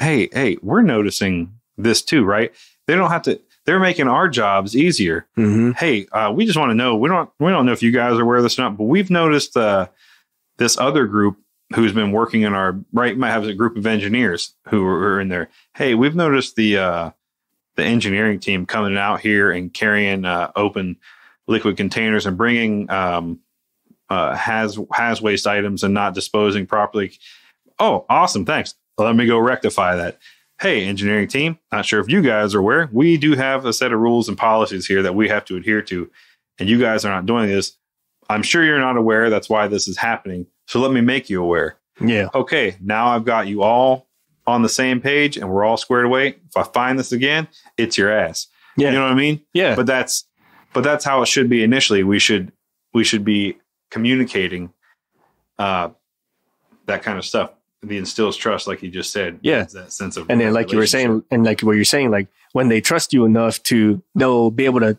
hey, hey, we're noticing this too, right? They don't have to they're making our jobs easier. Mm-hmm. Hey, uh, we just want to know. We don't we don't know if you guys are aware of this or not, but we've noticed uh, this other group who's been working in our right might have a group of engineers who are in there. Hey, we've noticed the uh, the engineering team coming out here and carrying uh, open liquid containers and bringing um, uh, has has waste items and not disposing properly. Oh, awesome! Thanks. Let me go rectify that. Hey, engineering team, not sure if you guys are aware, we do have a set of rules and policies here that we have to adhere to, and you guys are not doing this. I'm sure you're not aware. That's why this is happening. So let me make you aware Yeah. okay, now I've got you all on the same page and we're all squared away. If I find this again, it's your ass. Yeah. You know what I mean? Yeah. But that's but that's how it should be initially. We should we should be communicating uh that kind of stuff. The instills trust, like you just said. Yeah. That sense of and then like you were saying and like what you're saying like when they trust you enough to they'll be able to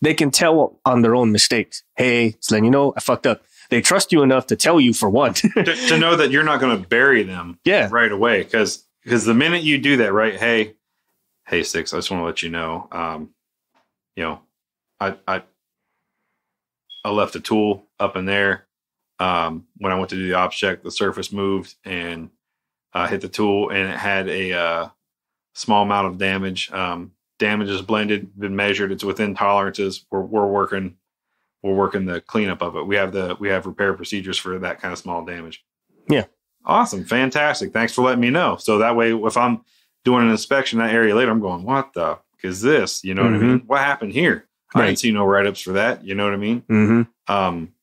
they can tell on their own mistakes. Hey it's letting you know i fucked up. They trust you enough to tell you for what. To, to <laughs> know that you're not going to bury them yeah. right away because because the minute you do that right hey hey six i just want to let you know um you know i i i left a tool up in there um when i went to do the ops check the surface moved and uh, hit the tool and it had a uh, small amount of damage um damage is blended been measured it's within tolerances we're, we're working we're working the cleanup of it we have the we have repair procedures for that kind of small damage Yeah. Awesome. Fantastic. Thanks for letting me know. So that way, if I'm doing an inspection in that area later, I'm going, what the is this? You know what I mean? What happened here? I didn't see no write ups for that. You know what I mean? mm-hmm Um,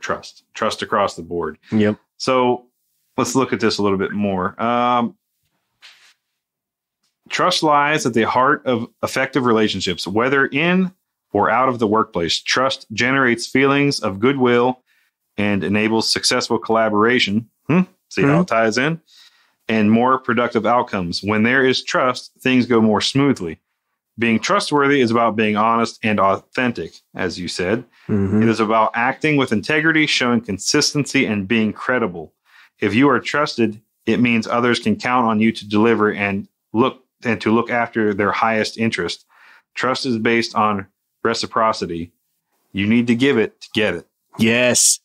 trust, trust across the board. yep So let's look at this a little bit more. Um, trust lies at the heart of effective relationships, whether in or out of the workplace. Trust generates feelings of goodwill and enables successful collaboration. Hmm? See how it ties in? And more productive outcomes. When there is trust, things go more smoothly. Being trustworthy is about being honest and authentic, as you said. mm-hmm. It is about acting with integrity, showing consistency, and being credible. If you are trusted, it means others can count on you to deliver and look and to look after their highest interest. Trust is based on reciprocity. You need to give it to get it. yes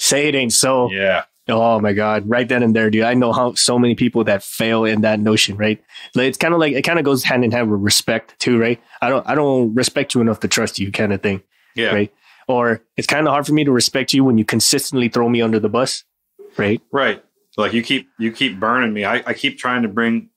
say it ain't so Yeah. Oh my god right then and there dude i know how so many people that fail in that notion right like, it's kind of like it kind of goes hand in hand with respect too right i don't i don't respect you enough to trust you kind of thing Yeah. right or it's kind of hard for me to respect you when you consistently throw me under the bus right Right. Like you keep you keep burning me. I, I keep trying to bring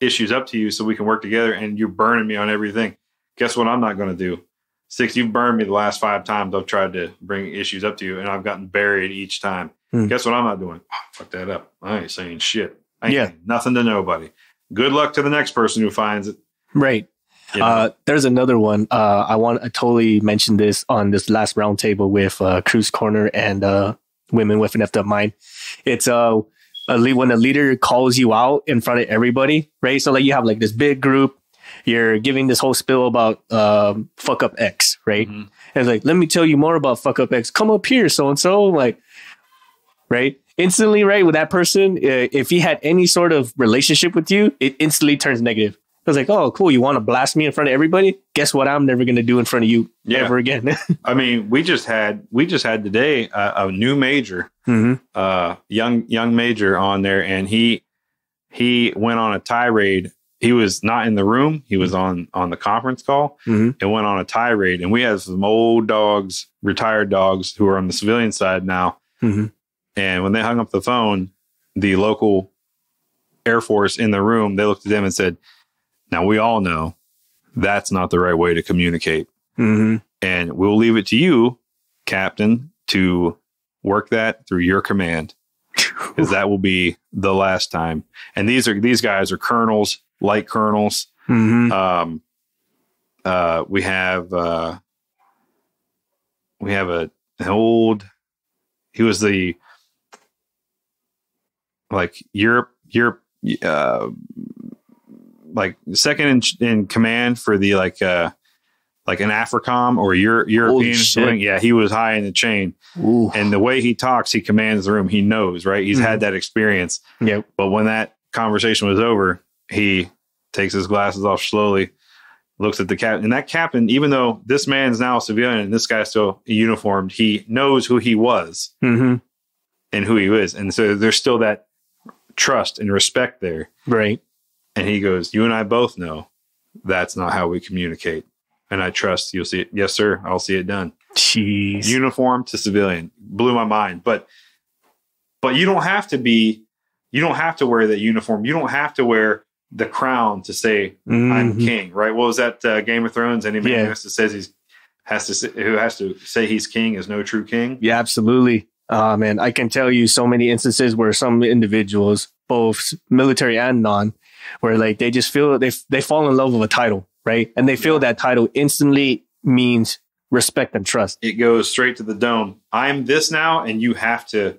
issues up to you so we can work together, and you're burning me on everything. Guess what? I'm not going to do. Six, you've burned me the last five times I've tried to bring issues up to you, and I've gotten buried each time. Hmm. Guess what? I'm not doing. Oh, fuck that up. I ain't saying shit. I ain't Yeah. nothing to nobody. Good luck to the next person who finds it. Right. you know? Uh, there's another one. Uh, I want I totally mentioned this on this last roundtable with uh, Cruise Corner and uh, Women with an Effed Up Mind. It's uh, a lead, when a leader calls you out in front of everybody, right? So like you have like this big group, you're giving this whole spill about um, fuck up X, right? Mhm. And it's like, let me tell you more about fuck up X. Come up here, so and so, like, right? Instantly, right? With that person, uh, if he had any sort of relationship with you, it instantly turns negative. I was like, oh, cool. You want to blast me in front of everybody? Guess what? I'm never going to do in front of you Yeah. ever again. <laughs> I mean, we just had we just had today a, a new major, hmm uh, young young major on there, and he he went on a tirade. He was not in the room. He was on on the conference call hmm and went on a tirade. And we have some old dogs, retired dogs, who are on the civilian side now. hmm And when they hung up the phone, the local Air Force in the room, they looked at them and said, "Now we all know that's not the right way to communicate." hmm and we'll leave it to you, Captain, to work that through your command, because that will be the last time. And these are these guys are colonels, light colonels. hmm Um, uh, we have uh, we have a an old. He was the like Europe Europe uh, like second in, in command for the like uh like an Africom or Euro, European. Yeah, he was high in the chain, Ooh. and the way he talks, he commands the room. He knows, right? He's had that experience. Yep. But when that conversation was over, he takes his glasses off slowly, looks at the captain. And that captain, even though this man's now a civilian and this guy's still uniformed, he knows who he was hmm and who he is. And so there's still that trust and respect there. Right. And he goes, You and I both know that's not how we communicate. And I trust you'll see it. Yes, sir. I'll see it done. Jeez. Uniform to civilian blew my mind. But but you don't have to be you don't have to wear that uniform. You don't have to wear the crown to say I'm Mhm. king, right? What was that uh, Game of Thrones? Any man Yeah. who has to says he's has to say, who has to say he's king is no true king. Yeah, absolutely. Uh, man, I can tell you so many instances where some individuals, both military and non, where like they just feel they they fall in love with a title, right? And they feel Yeah. that title instantly means respect and trust. It goes straight to the dome. I'm this now, and you have to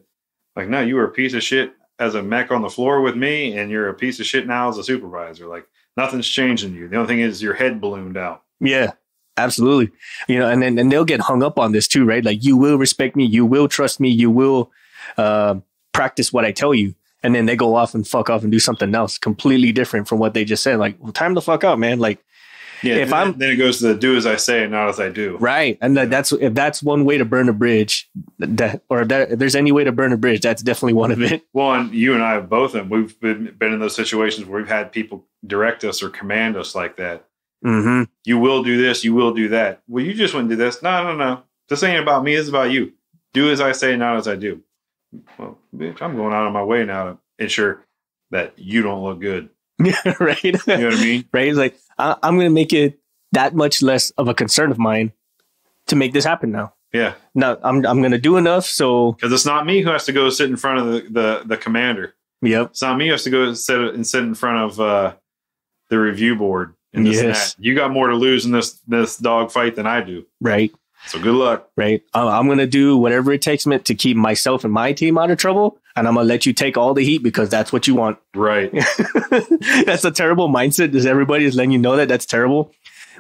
like, no, you were a piece of shit as a mech on the floor with me, and you're a piece of shit now as a supervisor. Like nothing's changing you. The only thing is your head ballooned out. Yeah, absolutely. You know, and then and they'll get hung up on this too, right? Like you will respect me, you will trust me, you will uh, practice what I tell you, and then they go off and fuck off and do something else completely different from what they just said. Like, well, time the fuck out, man. Like, Yeah. If then, I'm- then it goes to the do as I say and not as I do. right? And that, that's if that's one way to burn a bridge, that or that if there's any way to burn a bridge, that's definitely one of it. Well, and you and I have both of them. We've been, been in those situations where we've had people direct us or command us like that. Mm-hmm. You will do this. You will do that. Well, you just wouldn't do this. No, no, no. This ain't about me. It's about you. Do as I say, not as I do. Well, bitch, I'm going out of my way now to ensure that you don't look good. <laughs> right. You know what I mean? <laughs> right? It's like I, I'm going to make it that much less of a concern of mine to make this happen now. Yeah, Now I'm I'm going to do enough. So because it's not me who has to go sit in front of the the, the commander. yep, It's not me who has to go sit and sit in front of uh, the review board. And this and Yes. that. You got more to lose in this this dog fight than I do. right, So good luck. right. Uh, I'm, I'm going to do whatever it takes me to keep myself and my team out of trouble, and I'm going to let you take all the heat because that's what you want. Right. <laughs> that's a terrible mindset. Does everybody is letting you know that that's terrible?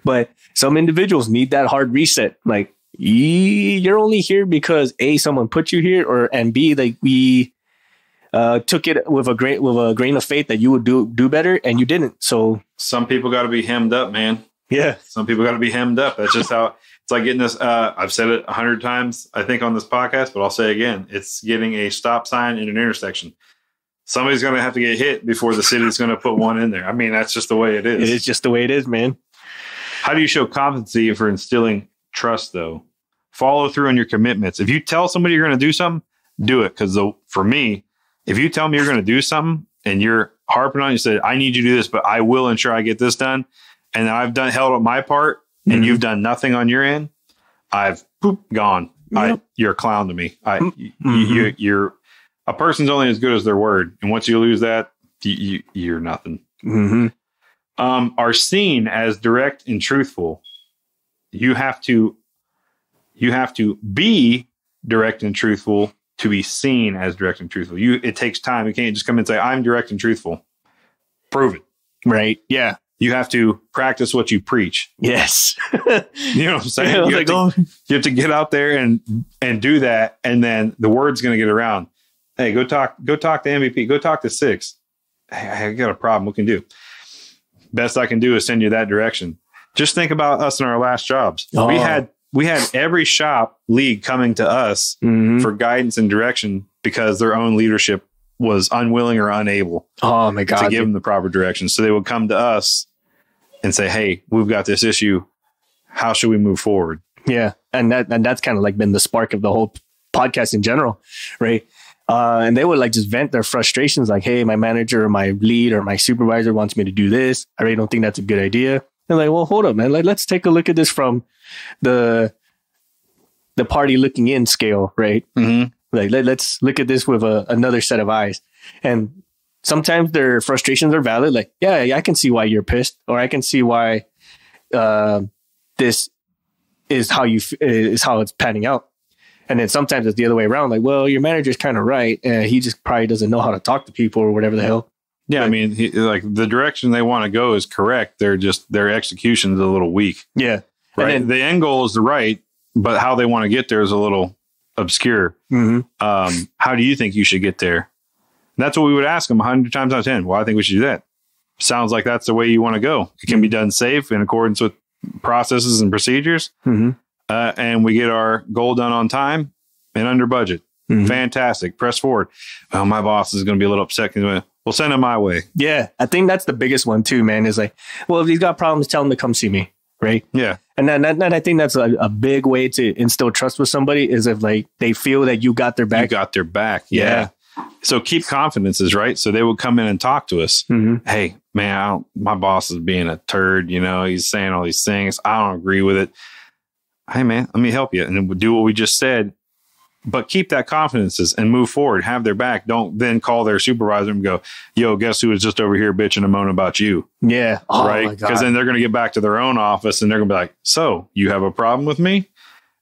But some individuals need that hard reset. Like you're only here because a someone put you here, or and b like we uh, took it with a grain with a grain of faith that you would do do better, and you didn't. So Some people got to be hemmed up, man. yeah, Some people got to be hemmed up. That's just how it's like getting this. Uh, I've said it a hundred times, I think, on this podcast, but I'll say again: it's getting a stop sign in an intersection. Somebody's going to have to get hit before the city's going to put one in there. I mean, that's just the way it is. it is just the way it is, man. How do you show competency for instilling trust, though? Follow through on your commitments. If you tell somebody you're going to do something, do it. Because for me, If you tell me you're going to do something and you're harping on, you said, I need you to do this, but I will ensure I get this done. And I've done held up my part and Mhm. you've done nothing on your end. I've poop, gone. I, you're a clown to me. I, Mhm. you, you, you're a person's only as good as their word. And once you lose that, you, you, you're nothing. Mm-hmm. Um, are seen as direct and truthful. You have to, you have to be direct and truthful to be seen as direct and truthful. You, it takes time. You can't just come and say, I'm direct and truthful. Prove it. Right. Yeah. You have to practice what you preach. Yes. <laughs> You know what I'm saying? You, have to, oh, you have to get out there and and do that, and then the word's going to get around. Hey, go talk. Go talk to MVP. Go talk to six. Hey, I got a problem. What can do? Best I can do is send you that direction. Just think about us in our last jobs. We Oh. had we had every shop league coming to us Mhm. for guidance and direction because their own leadership was unwilling or unable oh my god to give them the proper direction. So they would come to us and say, "Hey, we've got this issue. How should we move forward?" Yeah, and that and that's kind of like been the spark of the whole podcast in general, right? Uh, and they would like just vent their frustrations, like, "Hey, my manager or my lead or my supervisor wants me to do this. I really don't think that's a good idea." And like, well, hold up, man. Like, let's take a look at this from the the party looking in scale, right? Mm-hmm. Like, let, let's look at this with a, another set of eyes. And sometimes their frustrations are valid. Like, yeah, yeah, I can see why you're pissed, or I can see why uh, this is how you f- is how it's panning out. And then sometimes it's the other way around. Like, well, your manager's kind of right. Uh, he just probably doesn't know how to talk to people or whatever the hell. Yeah, I mean, he, like the direction they want to go is correct. They're just their execution is a little weak, Yeah. right? And the end goal is the right, but how they want to get there is a little obscure. then, Um, how do you think you should get there? And that's what we would ask them hundred times out of ten. Well, I think we should do that. Sounds like that's the way you want to go. It can be done safe in accordance with processes and procedures, hmm uh, and we get our goal done on time and under budget. Mhm. Fantastic. Press forward. Well, my boss is going to be a little upset. We'll send him my way. Yeah. I think that's the biggest one too, man. Is like, well, if he's got problems, tell him to come see me. Right. Yeah. And then, I think that's a, a big way to instill trust with somebody is if like they feel that you got their You back. got their back. Yeah. So keep confidences, right? So they will come in and talk to us. Mhm. Hey, man, I don't, my boss is being a turd. You know, he's saying all these things. I don't agree with it. Hey, man, let me help you. And do what we just said. But keep that confidences and move forward. Have their back. Don't then call their supervisor and go, yo, guess who was just over here bitching and moaning about you? Yeah. Oh, right? Because then they're going to get back to their own office and they're going to be like, "So you have a problem with me?"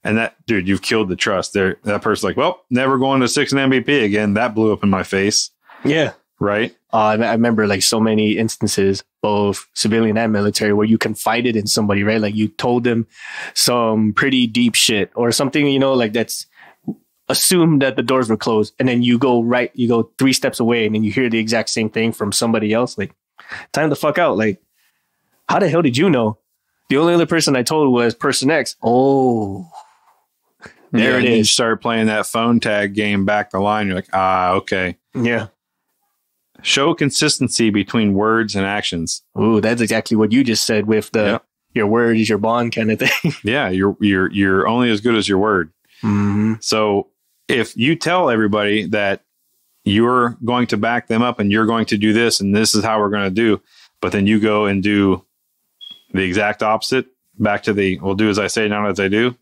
And that dude, you've killed the trust. There, that person's like, "Well, never going to six and MVP again." That blew up in my face, yeah. right? Uh, I I remember like so many instances, both civilian and military, where you confided in somebody, right? Like you told them some pretty deep shit or something, you know, like that's assumed that the doors were closed. And then you go right, you go three steps away and then you hear the exact same thing from somebody else. Like, time the fuck out. Like, how the hell did you know? The only other person I told was person X. Oh, there Yeah, it and You start playing that phone tag game back the line. You're like, ah, okay. Yeah. Show consistency between words and actions. Ooh, that's exactly what you just said with the Yep. your word is your bond kind of thing. <laughs> Yeah, you're you're you're only as good as your word. mm-hmm. So if you tell everybody that you're going to back them up and you're going to do this and this is how we're going to do, but then you go and do the exact opposite, back to the we'll do as I say, not as I do,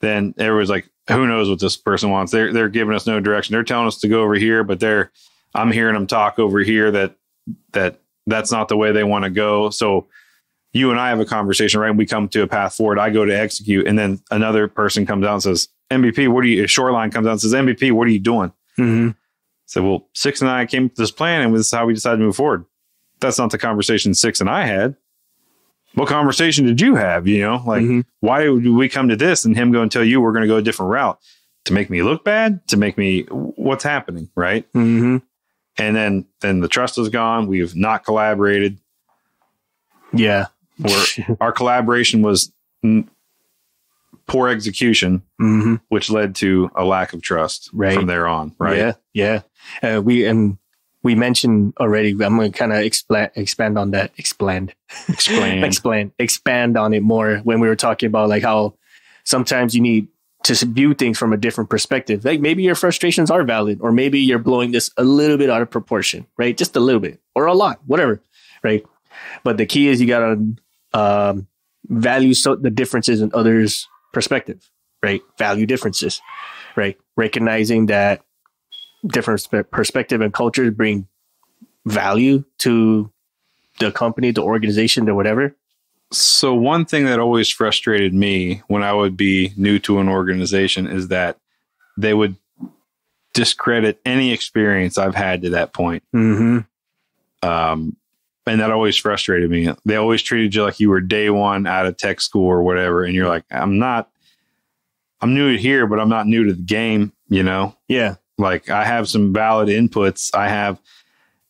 then everyone's like, who knows what this person wants? They're they're giving us no direction. They're telling us to go over here, but they're I'm hearing them talk over here that that that's not the way they want to go. So you and I have a conversation, right? And we come to a path forward. I go to execute, and then another person comes out and says, MVP, what are you? Shoreline comes out and says, MVP, what are you doing? Mm-hmm. So, well, Six and I came to this plan, and this is how we decided to move forward. That's not the conversation Six and I had. What conversation did you have? You know, like, Mhm. why would we come to this and him go and tell you we're going to go a different route to make me look bad? To make me, what's happening? Right. Mm-hmm. And then, then the trust is gone. We've not collaborated. Yeah. We're, <laughs> our collaboration was poor execution, hmm which led to a lack of trust Right. from there on. Right. Yeah. Yeah. Uh, we and we mentioned already. I'm going to kind of expand expand on that. Expand. Explain. <laughs> Explain. Expand on it more when we were talking about like how sometimes you need to view things from a different perspective. Like maybe your frustrations are valid, or maybe you're blowing this a little bit out of proportion, right? Just a little bit or a lot, whatever, right? But the key is you got to um, value so the differences in others' perspective, right? Value differences, right? Recognizing that different perspective and cultures bring value to the company, the organization, the whatever. So one thing that always frustrated me when I would be new to an organization is that they would discredit any experience I've had to that point. Mm-hmm. Um, and that always frustrated me. They always treated you like you were day one out of tech school or whatever, and you're like, I'm not. I'm new here, but I'm not new to the game. You know, Yeah. like I have some valid inputs. I have,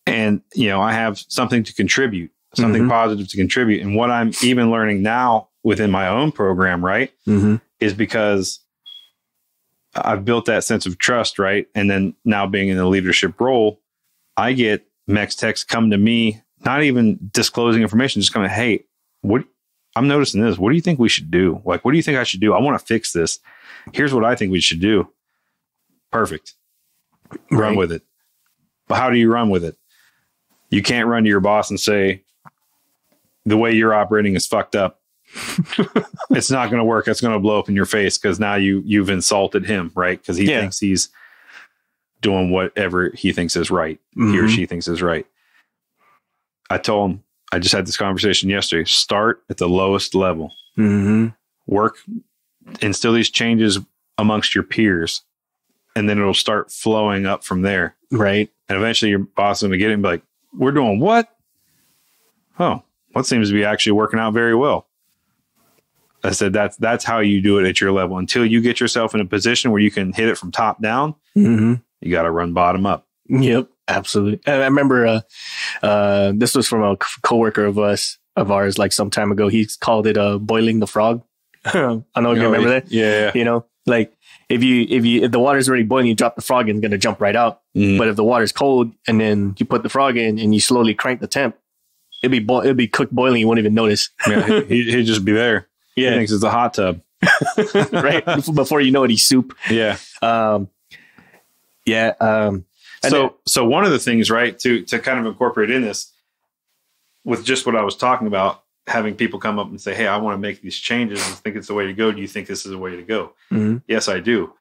and you know, I have something to contribute, something Mhm. positive to contribute. And what I'm even learning now within my own program, right, Mm-hmm. is because I've built that sense of trust, right? And then now being in the leadership role, I get Mex Techs come to me, not even disclosing information, just coming, hey, what I'm noticing this. What do you think we should do? Like, what do you think I should do? I want to fix this. Here's what I think we should do. Perfect. Run with it. But how do you run with it? You can't run to your boss and say, the way you're operating is fucked up <laughs> it's not going to work. It's going to blow up in your face because now you you've insulted him, right? Because he Yeah. thinks he's doing whatever he thinks is right, he or Mhm. she thinks is right. I told him I just had this conversation yesterday. Start at the lowest level. Mm-hmm. Work, instill these changes amongst your peers, and then it'll start flowing up from there. Right. And eventually, your boss is going to get it and be like, "We're doing what? Oh, what seems to be actually working out very well." I said that's that's how you do it at your level. Until you get yourself in a position where you can hit it from top down, Mm-hmm. you got to run bottom up. Yep, absolutely. I I remember uh, uh, this was from a coworker of us of ours, like some time ago. He called it uh, boiling the frog. <laughs> I don't know if you remember that. Yeah. You know, like if you if you if the water's already boiling, you drop the frog and it's gonna jump right out. Mhm. But if the water's cold and then you put the frog in and you slowly crank the temp, it'd be bo- it'd be cooked boiling. You won't even notice. <laughs> yeah, he, he'd just be there. He Yeah, thinks it's a hot tub. <laughs> right. Before you know it, he's soup. Yeah. Um, yeah. Um, and so then- so one of the things right to to kind of incorporate in this with just what I was talking about having people come up and say hey I want to make these changes and think it's the way to go do you think this is the way to go Mhm. yes I do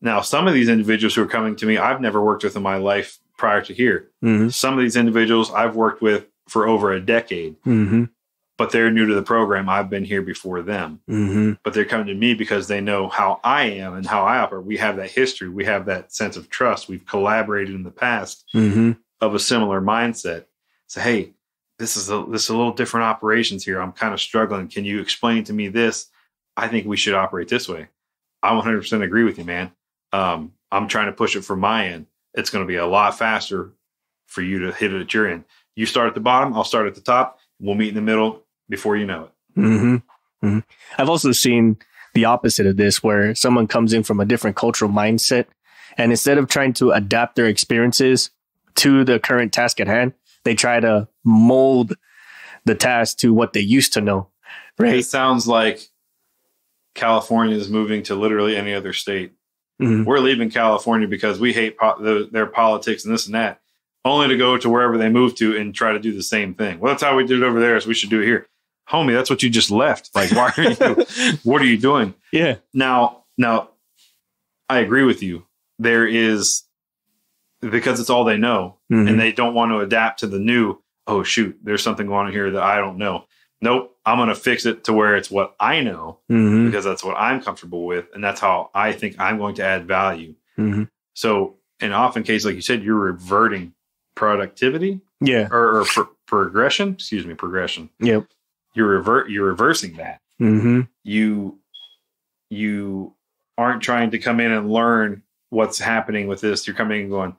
now some of these individuals who are coming to me I've never worked with in my life prior to here Mhm. some of these individuals I've worked with for over a decade Mhm. But they're new to the program I've been here before them Mhm. but they're coming to me because they know how I am and how I operate we have that history we have that sense of trust we've collaborated in the past Mhm. of a similar mindset. So, hey, this is a this is a little different operations here. I'm kind of struggling. Can you explain to me this? I think we should operate this way. I 100% agree with you, man. Um, I'm trying to push it from my end. It's going to be a lot faster for you to hit it at your end. You start at the bottom. I'll start at the top. We'll meet in the middle before you know it. hmm hmm I've also seen the opposite of this, where someone comes in from a different cultural mindset, and instead of trying to adapt their experiences to the current task at hand, they try to mold the task to what they used to know. Right? It sounds like California is moving to literally any other state. Mhm. we're leaving California because we hate po- the, their politics and this and that, only to go to wherever they move to and try to do the same thing. Well, that's how we did it over there, so we should do it here. Homie, that's what you just left. Like, why are you? <laughs> what are you doing Yeah. now? Now, I agree with you. There is because it's all they know, Mhm. and they don't want to adapt to the new. Oh shoot, there's something going on here that I don't know. Nope, I'm going to fix it to where it's what I know Mhm. because that's what I'm comfortable with, and that's how I think I'm going to add value. Mhm. So, in often cases, like you said, you're reverting productivity Yeah. or, or pro- progression. Excuse me, progression. Yep. You're revert. You're reversing that. hmm You you aren't trying to come in and learn what's happening with this. You're coming and going,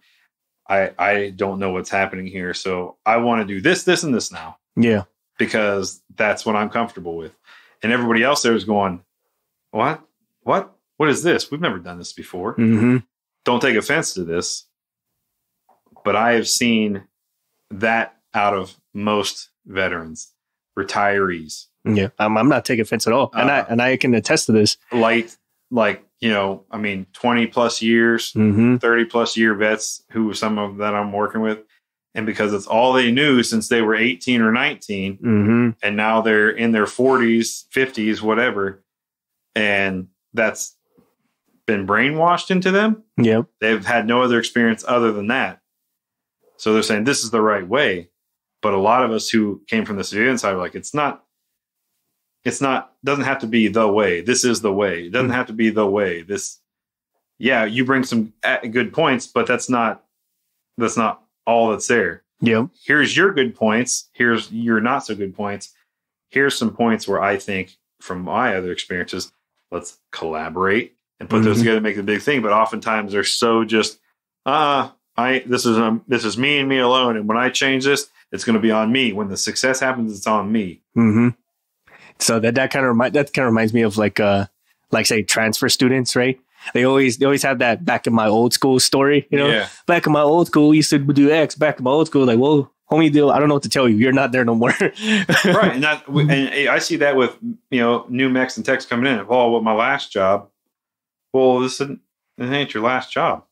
I I don't know what's happening here, so I want to do this, this, and this now Yeah. because that's what I'm comfortable with. And everybody else there is going, What? What? What is this? We've never done this before. hmm Don't take offense to this. But I have seen that out of most veterans, retirees. Yeah. I'm, I'm not taking offense at all, and I Uh, and I can attest to this. Light, like you know, I mean, 20 plus years, Mm-hmm. 30 plus year vets who some of that I'm working with. And because it's all they knew since they were 18 or 19, Mm-hmm. and now they're in their 40s, 50s, whatever. And that's been brainwashed into them. Yep. They've had no other experience other than that. So they're saying this is the right way. But a lot of us who came from the civilian side are like, it's not, it's not, doesn't have to be the way. This is the way. It doesn't have to be the way. This, yeah, you bring some uh, good points, but that's not, that's not all that's there. Yep. Here's your good points. Here's your not so good points. Here's some points where I think from my other experiences, let's collaborate and put those Mhm. together, and make the big thing. But oftentimes they're so just, uh, I this is um, this is me and me alone, and when I change this, it's going to be on me. When the success happens, it's on me. Mm-hmm. So that that kind of remind that kind of reminds me of like uh like say transfer students, right? They always they always have that back in my old school story, you know. yeah, Back in my old school, we used to do X. Back in my old school, like, well, homie, deal. I don't know what to tell you. You're not there no more. <laughs> right. And that and I see that with you know new mechs and techs coming in. Oh, with my last job, well, this isn't this ain't your last job.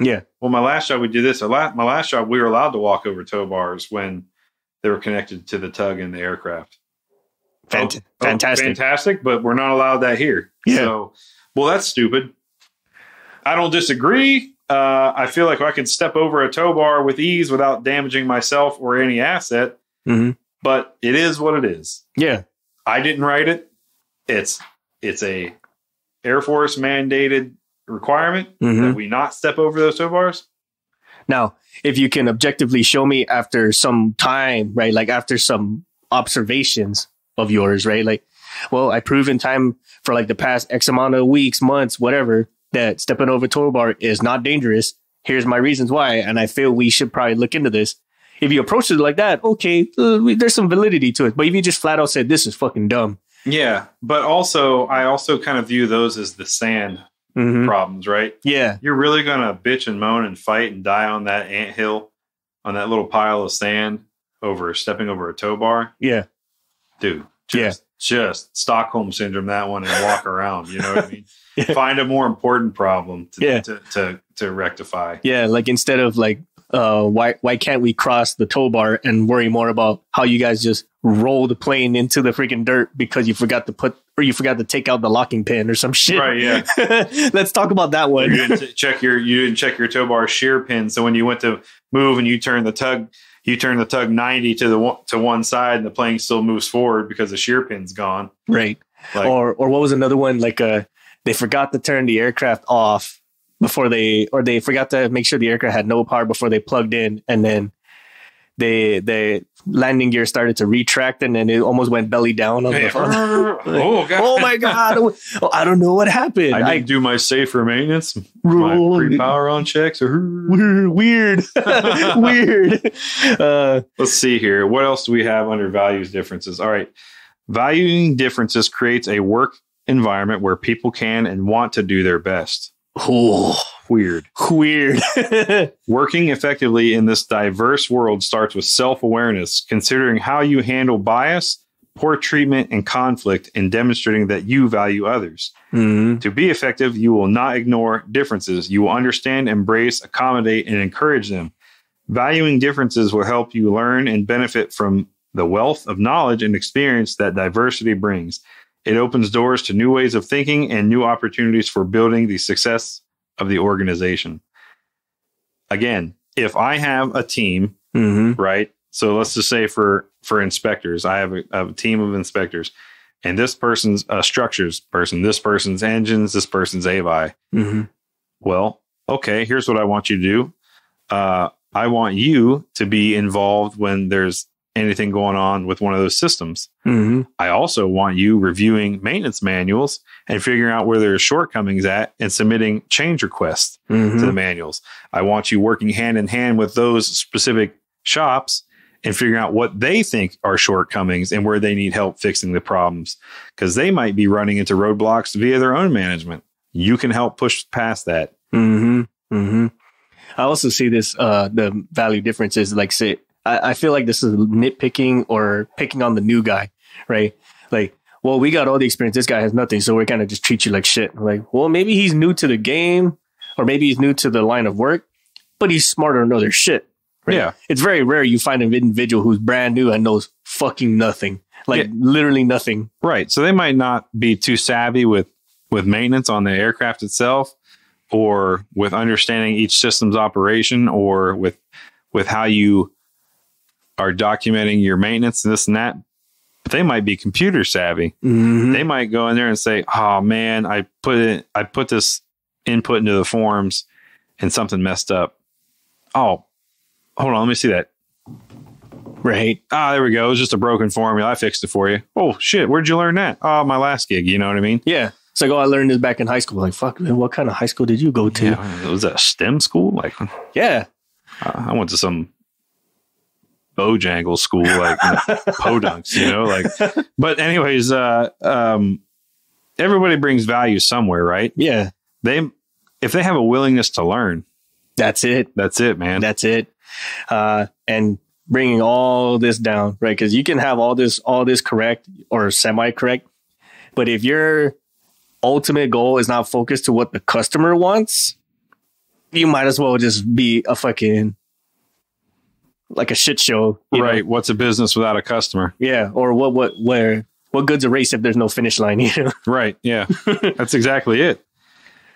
Yeah. Well, my last job we did this. My last job we were allowed to walk over tow bars when they were connected to the tug and the aircraft. Fant- Oh, oh, fantastic. fantastic, but we're not allowed that here. Yeah. So, well, that's stupid. I don't disagree. Uh, I feel like I can step over a tow bar with ease without damaging myself or any asset. Mhm. But it is what it is. Yeah. I didn't write it. It's it's a Air Force mandated requirement Mhm. that we not step over those tow bars. Now, if you can objectively show me after some time, right? Like after some observations of yours, right? Like, well, I prove in time for like the past X amount of weeks, months, whatever, that stepping over tow bar is not dangerous. Here's my reasons why. And I feel we should probably look into this. If you approach it like that, okay, uh, we- there's some validity to it. But if you just flat out said, this is fucking dumb. Yeah, but also I also kind of view those as the sand Mhm. problems, right? Yeah. You're really gonna bitch and moan and fight and die on that ant hill, on that little pile of sand over stepping over a tow bar, Yeah. dude. Just, just Stockholm syndrome that one and walk around. You know what I mean? <laughs> Yeah. Find a more important problem to, Yeah. to, to to rectify. Yeah, like instead of like, uh, why why can't we cross the tow bar and worry more about how you guys just roll the plane into the freaking dirt because you forgot to put or you forgot to take out the locking pin or some shit. Right? Yeah. <laughs> Let's talk about that one. you didn't check your you didn't check your tow bar shear pin. So when you went to move and you turn the tug, you turn the tug ninety to the one, to one side, and the plane still moves forward because the shear pin's gone. right. Like, or or what was another one like uh they forgot to turn the aircraft off before they or they forgot to make sure the aircraft had no power before they plugged in and then they the landing gear started to retract and then it almost went belly down on the <laughs> oh god! oh my god oh, i don't know what happened I i, do my safer maintenance, my pre power on checks. Or <laughs> weird weird <laughs> weird uh let's see here. What else do we have under values differences? All right, valuing differences creates a work environment where people can and want to do their best. Oh, Weird. weird <laughs> Working effectively in this diverse world starts with self awareness, considering how you handle bias, poor treatment, and conflict, and demonstrating that you value others. Mhm. To be effective, you will not ignore differences. You will understand, embrace, accommodate, and encourage them. Valuing differences will help you learn and benefit from the wealth of knowledge and experience that diversity brings. It opens doors to new ways of thinking and new opportunities for building the success of the organization. Again, if I have a team, Mhm. right? So let's just say for for inspectors, I have a, I have a team of inspectors, and this person's a structures person, this person's engines, this person's AVI. Mhm. Well, okay, here's what I want you to do. Uh, I want you to be involved when there's anything going on with one of those systems. Mhm. I also want you reviewing maintenance manuals and figuring out where there are shortcomings at and submitting change requests to the Mhm. manuals. I want you working hand in hand with those specific shops and figuring out what they think are shortcomings and where they need help fixing the problems because they might be running into roadblocks via their own management. You can help push past that. hmm hmm I also see this uh the value differences like say I, I feel like this is nitpicking or picking on the new guy, right? Like, well, we got all the experience. This guy has nothing. So we're kind of just treat you like shit. Like, well, maybe he's new to the game or maybe he's new to the line of work, but he's smarter and knows their shit. Right? Yeah. It's very rare you find an individual who's brand new and knows fucking nothing. Like Yeah. literally nothing. Right. So they might not be too savvy with with maintenance on the aircraft itself or with understanding each system's operation or with with how you are documenting your maintenance and this and that. But they might be computer savvy. Mm-hmm. They might go in there and say, "Oh man, I put it I put this input into the forms and something messed up." Oh, hold on, let me see that. Right. Ah, there we go. It was just a broken formula. I fixed it for you. Oh shit, where'd you learn that? Oh, my last gig. You know what I mean? Yeah. It's like, oh, I learned this back in high school. Like, fuck, man, what kind of high school did you go to? Yeah, was that a STEM school? Like, Yeah. I went to some Bojangle school, like you know, <laughs> podunks, you know, like. But anyways, uh, um, everybody brings value somewhere, right? Yeah. They, if they have a willingness to learn, That's it. that's it, man. That's it. Uh, and bringing all this down, right? Because you can have all this, all this correct or semi correct, but if your ultimate goal is not focused to what the customer wants, you might as well just be a fucking like a shit show, you know? right? What's a business without a customer? Yeah, or what, what, where, what good's a race if there's no finish line? <laughs> You know. Right? Yeah, <laughs> that's exactly it.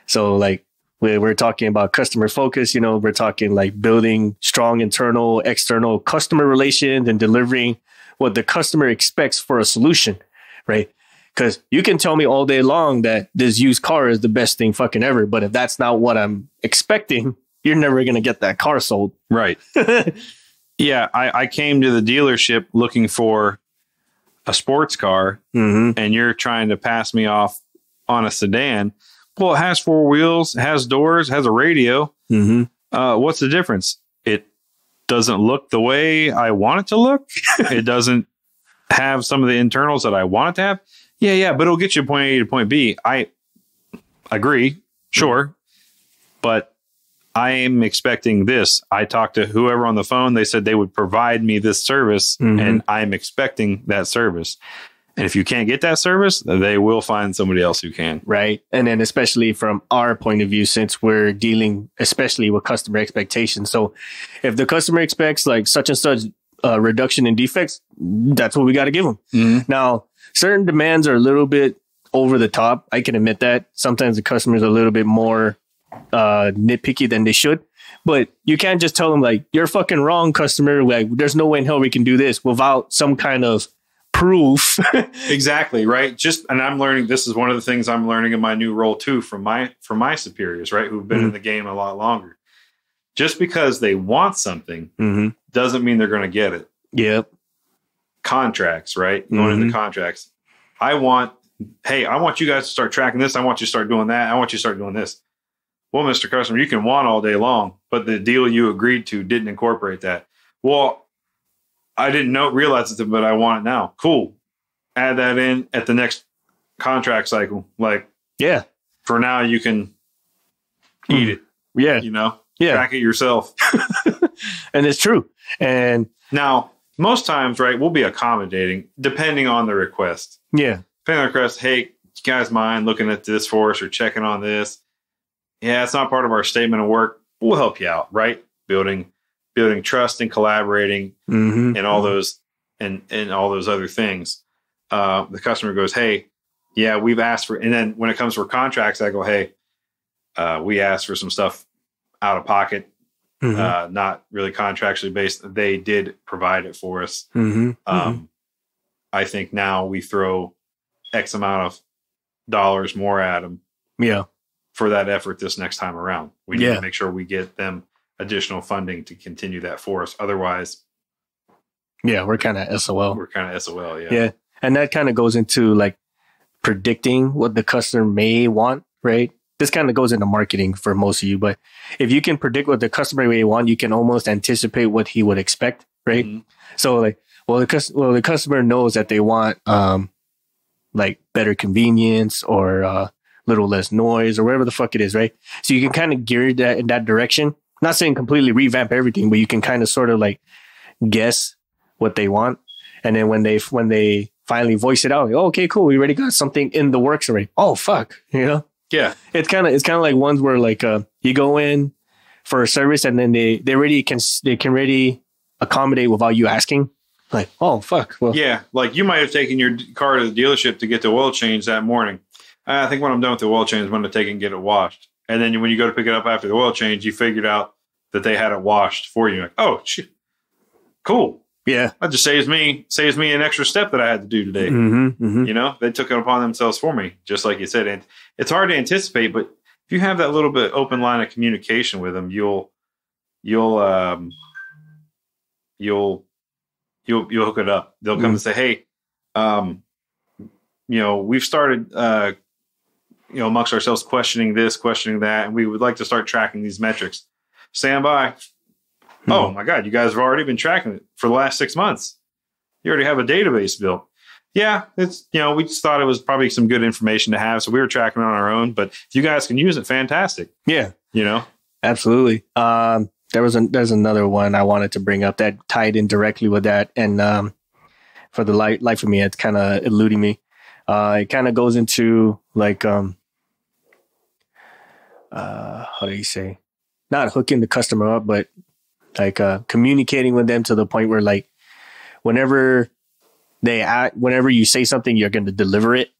So like we're, we're talking about customer focus, you know, we're talking like building strong internal, external customer relations and delivering what the customer expects for a solution, right? Because you can tell me all day long that this used car is the best thing fucking ever, but if that's not what I'm expecting, you're never gonna get that car sold. Right. <laughs> yeah, I, I came to the dealership looking for a sports car, mm-hmm. and you're trying to pass me off on a sedan. Well, it has four wheels, has doors, has a radio. Mm-hmm. Uh, what's the difference? It doesn't look the way I want it to look. <laughs> it doesn't have some of the internals that I want it to have. Yeah, yeah, but it'll get you point A to point B. I agree, sure, but I am expecting this. I talked to whoever on the phone. They said they would provide me this service, Mhm. and I'm expecting that service. And if you can't get that service, they will find somebody else who can. right? And then especially from our point of view, since we're dealing especially with customer expectations. So if the customer expects like such and such uh, reduction in defects, that's what we got to give them. Now, certain demands are a little bit over the top. I can admit that sometimes the customers are a little bit more uh, nitpicky than they should. But you can't just tell them like you're fucking wrong, customer. Like there's no way in hell we can do this without some kind of proof. <laughs> Exactly right. Just and I'm learning. This is one of the things I'm learning in my new role too from my from my superiors, right, who've been in the game a lot longer. Just because they want something mm-hmm. doesn't mean they're going to get it. Yep. Contracts, right? Going into contracts. I want, hey, I want you guys to start tracking this. I want you to start doing that. I want you to start doing this. Well, Mr. Customer, you can want all day long, but the deal you agreed to didn't incorporate that. Well, I didn't know realize it, but I want it now. Cool. Add that in at the next contract cycle. Like Yeah. for now, you can hmm. eat it. Yeah. You know, Yeah. track it yourself. <laughs> And it's true. And Now, most times, right, we'll be accommodating depending on the request. yeah. Depending on the request, hey, you guys mind looking at this for us or checking on this? Yeah, it's not part of our statement of work. We'll help you out, right? Building building trust and collaborating Mm-hmm. and all those and and all those other things. Uh, the customer goes, "Hey, yeah, we've asked for," and then when it comes for contracts, I go, "Hey, uh, we asked for some stuff out of pocket, Mm-hmm. uh, not really contractually based. They did provide it for us. mm-hmm. Um, I think now we throw X amount of dollars more at them yeah. For that effort this next time around. We need Yeah. to make sure we get them additional funding to continue that for us. Otherwise, Yeah. We're kind of SOL. we're kind of SOL. Yeah. Yeah. And that kind of goes into like predicting what the customer may want, right? This kind of goes into marketing for most of you, but if you can predict what the customer may want, you can almost anticipate what he would expect, right? Mhm. So like, well, the cus- well, the customer knows that they want, um, like better convenience or, uh, little less noise or whatever the fuck it is, right? So you can kind of gear that in that direction. Not saying completely revamp everything, but you can kind of sort of like guess what they want. And then when they, when they finally voice it out. Like, oh, okay, cool. We already got something in the works already. Oh, fuck. You know, Yeah. it's kind of it's kind of like ones where like uh, you go in for a service and then they they already can they can really accommodate without you asking. Like, oh fuck. Well, Yeah. Like you might have taken your car to the dealership to get the oil change that morning. I think when I'm done with the oil change, I'm going to take it and get it washed. And then when you go to pick it up after the oil change, you figured out that they had it washed for you. Like, oh, shit. Cool. yeah. That just saves me saves me an extra step that I had to do today. Mm-hmm, mm-hmm. You know, they took it upon themselves for me, just like you said. And it's hard to anticipate, but if you have that little bit open line of communication with them, you'll you'll um you'll you'll you'll hook it up. They'll come and say, "Hey, um, you know, we've started uh, you know amongst ourselves questioning this, questioning that, and we would like to start tracking these metrics. Stand by. Oh my God, you guys have already been tracking it for the last six months. You already have a database built. Yeah, it's you know we just thought it was probably some good information to have, so we were tracking on our own. But if you guys can use it, fantastic. Yeah. You know, Absolutely. Um, there was a, there's another one I wanted to bring up that tied in directly with that, and um, for the life life of me, it's kind of eluding me. Uh, it kind of goes into like um, uh, how do you say, not hooking the customer up, but like uh, communicating with them to the point where like whenever they act, whenever you say something, you're going to deliver it,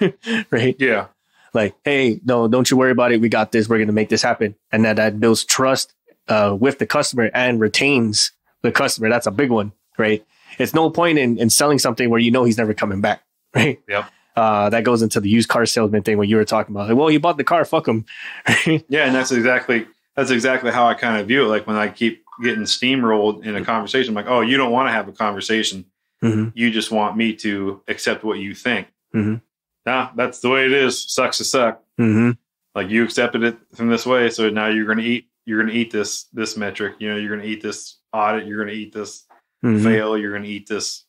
<laughs> right? yeah, like, hey, no, don't you worry about it. We got this. We're going to make this happen. And that, that builds trust uh, with the customer and retains the customer. That's a big one, right? It's no point in, in selling something where you know he's never coming back, <laughs> right? Yep. Uh, that goes into the used car salesman thing what you were talking about. Like, well, you bought the car, fuck him. <laughs> yeah, and that's exactly that's exactly how I kind of view it. Like when I keep getting steamrolled in a conversation, I'm like, oh, you don't want to have a conversation. mm-hmm. You just want me to accept what you think. Mhm. Nah, that's the way it is. Sucks to suck. Mm-hmm. Like you accepted it from this way, so now you're going to eat. You're going to eat this this metric. You know, you're going to eat this audit. You're going to eat this Mm-hmm. fail. You're going to eat this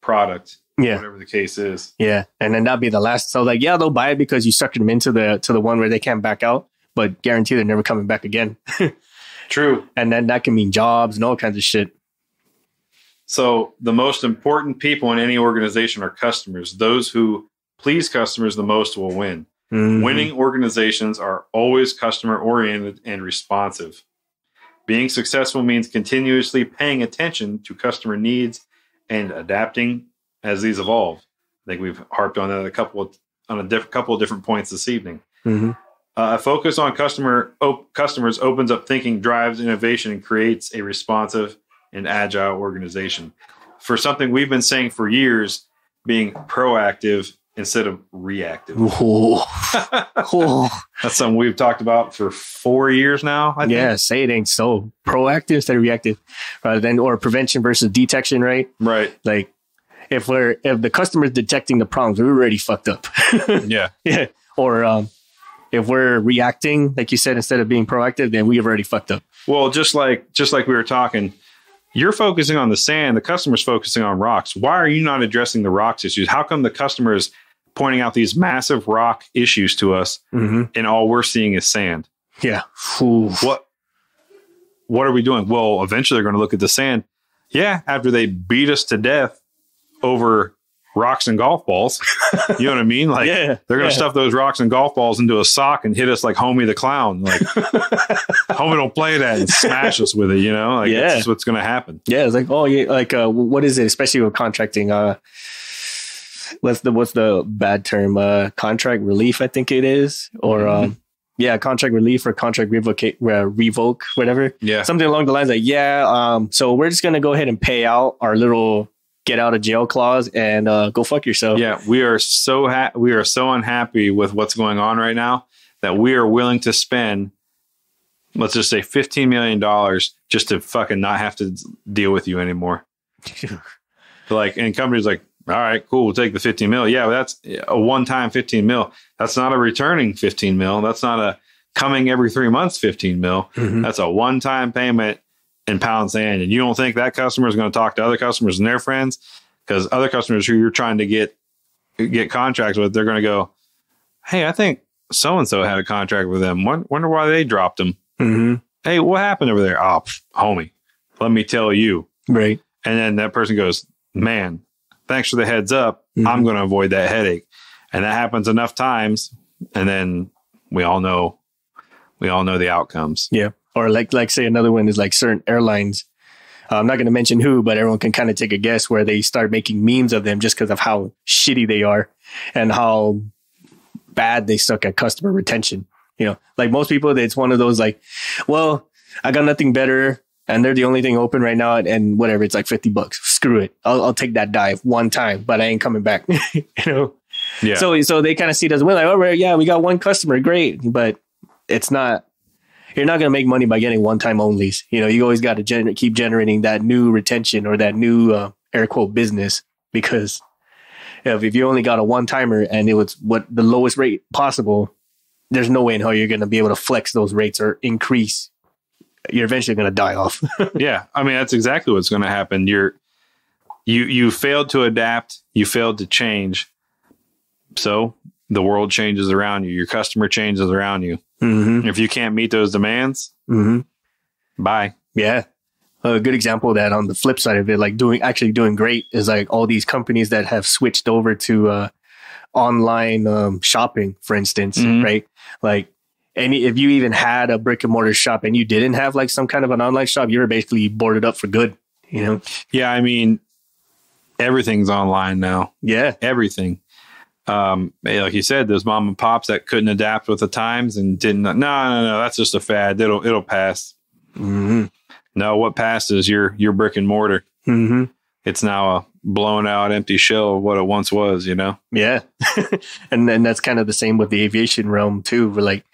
product. Yeah. whatever the case is. Yeah. And then that'd be the last. So like, yeah, they'll buy it because you sucked them into the, to the one where they can't back out, but guarantee they're never coming back again. <laughs> True. and then that can mean jobs and all kinds of shit. So the most important people in any organization are customers. Those who please customers the most will win. Mhm. Winning organizations are always customer oriented and responsive. Being successful means continuously paying attention to customer needs and adapting as these evolve. I think we've harped on that a couple of, on a diff- couple of different points this evening. Mhm. Uh, a focus on customer op- customers opens up thinking, drives innovation, and creates a responsive and agile organization. For something we've been saying for years, being proactive instead of reactive. <laughs> That's something we've talked about for four years now. I think. Yeah, say it ain't so. Proactive instead of reactive, rather than or prevention versus detection, right? Right. Like if we're if the customer's detecting the problems, we're already fucked up. <laughs> Yeah. yeah. Or um, if we're reacting, like you said, instead of being proactive, then we've already fucked up. Well, just like just like we were talking, you're focusing on the sand, the customer's focusing on rocks. Why are you not addressing the rocks issues? How come the customer is pointing out these massive rock issues to us Mm-hmm. and all we're seeing is sand? Yeah. Ooh. What what are we doing? Well, eventually they're going to look at the sand. Yeah, after they beat us to death over rocks and golf balls. <laughs> You know what I mean? Like yeah. they're going yeah. to stuff those rocks and golf balls into a sock and hit us like Homey the Clown. Like, <laughs> Homey don't play that and smash us with it, you know? Like, Yeah. that's what's going to happen. Yeah, it's like oh yeah, like uh, what is it? Especially with contracting. Uh, what's the what's the bad term? Uh, contract relief, I think it is, or Mhm. um, yeah, contract relief or contract revoke, uh, revoke, whatever. Yeah. Something along the lines like yeah. Um, so we're just gonna go ahead and pay out our little get out of jail clause and uh, go fuck yourself. Yeah. We are so, ha- we are so unhappy with what's going on right now that we are willing to spend, let's just say $15 million just to fucking not have to deal with you anymore. <laughs> like and companies like all right cool we'll take the 15 mil yeah that's a one-time 15 mil that's not a returning 15 mil that's not a coming every three months 15 mil Mhm. that's a one-time payment in pound sand and you don't think that customer is going to talk to other customers and their friends because other customers who you're trying to get get contracts with they're going to go hey i think so and so had a contract with them wonder why they dropped them Mhm. hey what happened over there oh pff, homie let me tell you Right. and then that person goes, man, thanks for the heads up. Mhm. I'm going to avoid that headache. And that happens enough times. And then we all know, we all know the outcomes. Yeah. Or like like say another one is like certain airlines. Uh, I'm not going to mention who, but everyone can kind of take a guess where they start making memes of them just because of how shitty they are and how bad they suck at customer retention. You know, like most people, it's one of those like, well, I got nothing better and they're the only thing open right now and, and whatever, it's like 50 bucks. Screw it. I'll, I'll take that dive one time, but I ain't coming back. <laughs> you know? Yeah. So so they kind of see it as well, like, oh, right, yeah, we got one customer, great, but it's not. You're not going to make money by getting one time onlys. You know, you always got to gener- keep generating that new retention or that new uh, air quote business because if, if you only got a one timer and it was what the lowest rate possible, there's no way in hell you're going to be able to flex those rates or increase. You're eventually going to die off. <laughs> yeah. I mean, that's exactly what's going to happen. You're, you, you failed to adapt. You failed to change. So the world changes around you. Your customer changes around you. mm-hmm. If you can't meet those demands, Mm-hmm. bye. Yeah. A good example of that on the flip side of it, like doing actually doing great is like all these companies that have switched over to uh, online um, shopping, for instance, Mhm. right? Like any if you even had a brick and mortar shop and you didn't have like some kind of an online shop, you were basically boarded up for good. You know? Yeah. I mean, everything's online now. Yeah. everything. Um, like you said, those mom and pops that couldn't adapt with the times and didn't. No, no, no, that's just a fad. It'll it'll pass. Mm-hmm. No, what passes? Your your brick and mortar. Mm-hmm. It's now a blown out, empty shell of what it once was. You know. Yeah. <laughs> and then that's kind of the same with the aviation realm too. Where like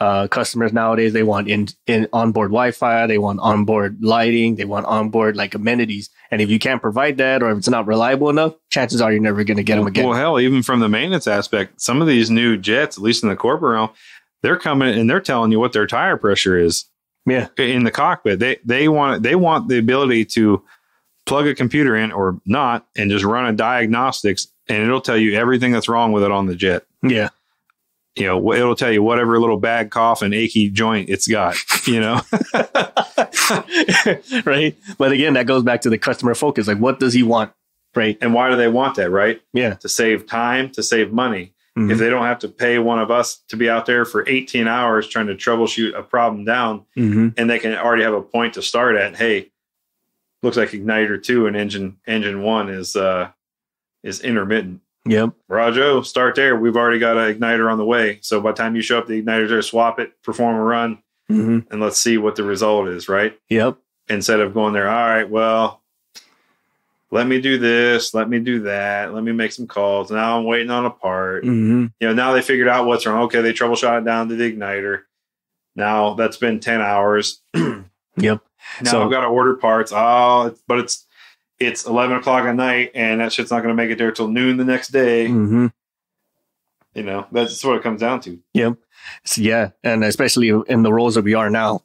uh, customers nowadays, they want in, in onboard Wi-Fi, they want onboard lighting, they want onboard like amenities. And if you can't provide that, or if it's not reliable enough, chances are you're never going to get them again. Well, hell, even from the maintenance aspect, some of these new jets, at least in the corporate realm, they're coming and they're telling you what their tire pressure is yeah. in the cockpit. They they want they want the ability to plug a computer in or not and just run a diagnostics and it'll tell you everything that's wrong with it on the jet. Yeah. You know, it'll tell you whatever little bad cough and achy joint it's got, you know. <laughs> right. But again, that goes back to the customer focus. Like, what does he want? Right. and why do they want that, right? Yeah. To save time, to save money. Mhm. If they don't have to pay one of us to be out there for 18 hours trying to troubleshoot a problem down Mhm. and they can already have a point to start at, hey, looks like igniter 2 and engine engine 1 is uh is intermittent. Yep. Rajo, start there. We've already got an igniter on the way. So by the time you show up, the igniter's there, swap it, perform a run, hmm and let's see what the result is, right? Yep. Instead of going there, all right, well, let me do this, let me do that, let me make some calls. Now I'm waiting on a part. hmm You know, now they figured out what's wrong. Okay, they troubleshot it down to the igniter. Now that's been 10 hours. <clears throat> Yep. Now So- I've got to order parts. Oh, but it's it's 11 o'clock at night and that shit's not going to make it there till noon the next day. hmm You know, that's what it comes down to. Yep. So, yeah. And especially in the roles that we are now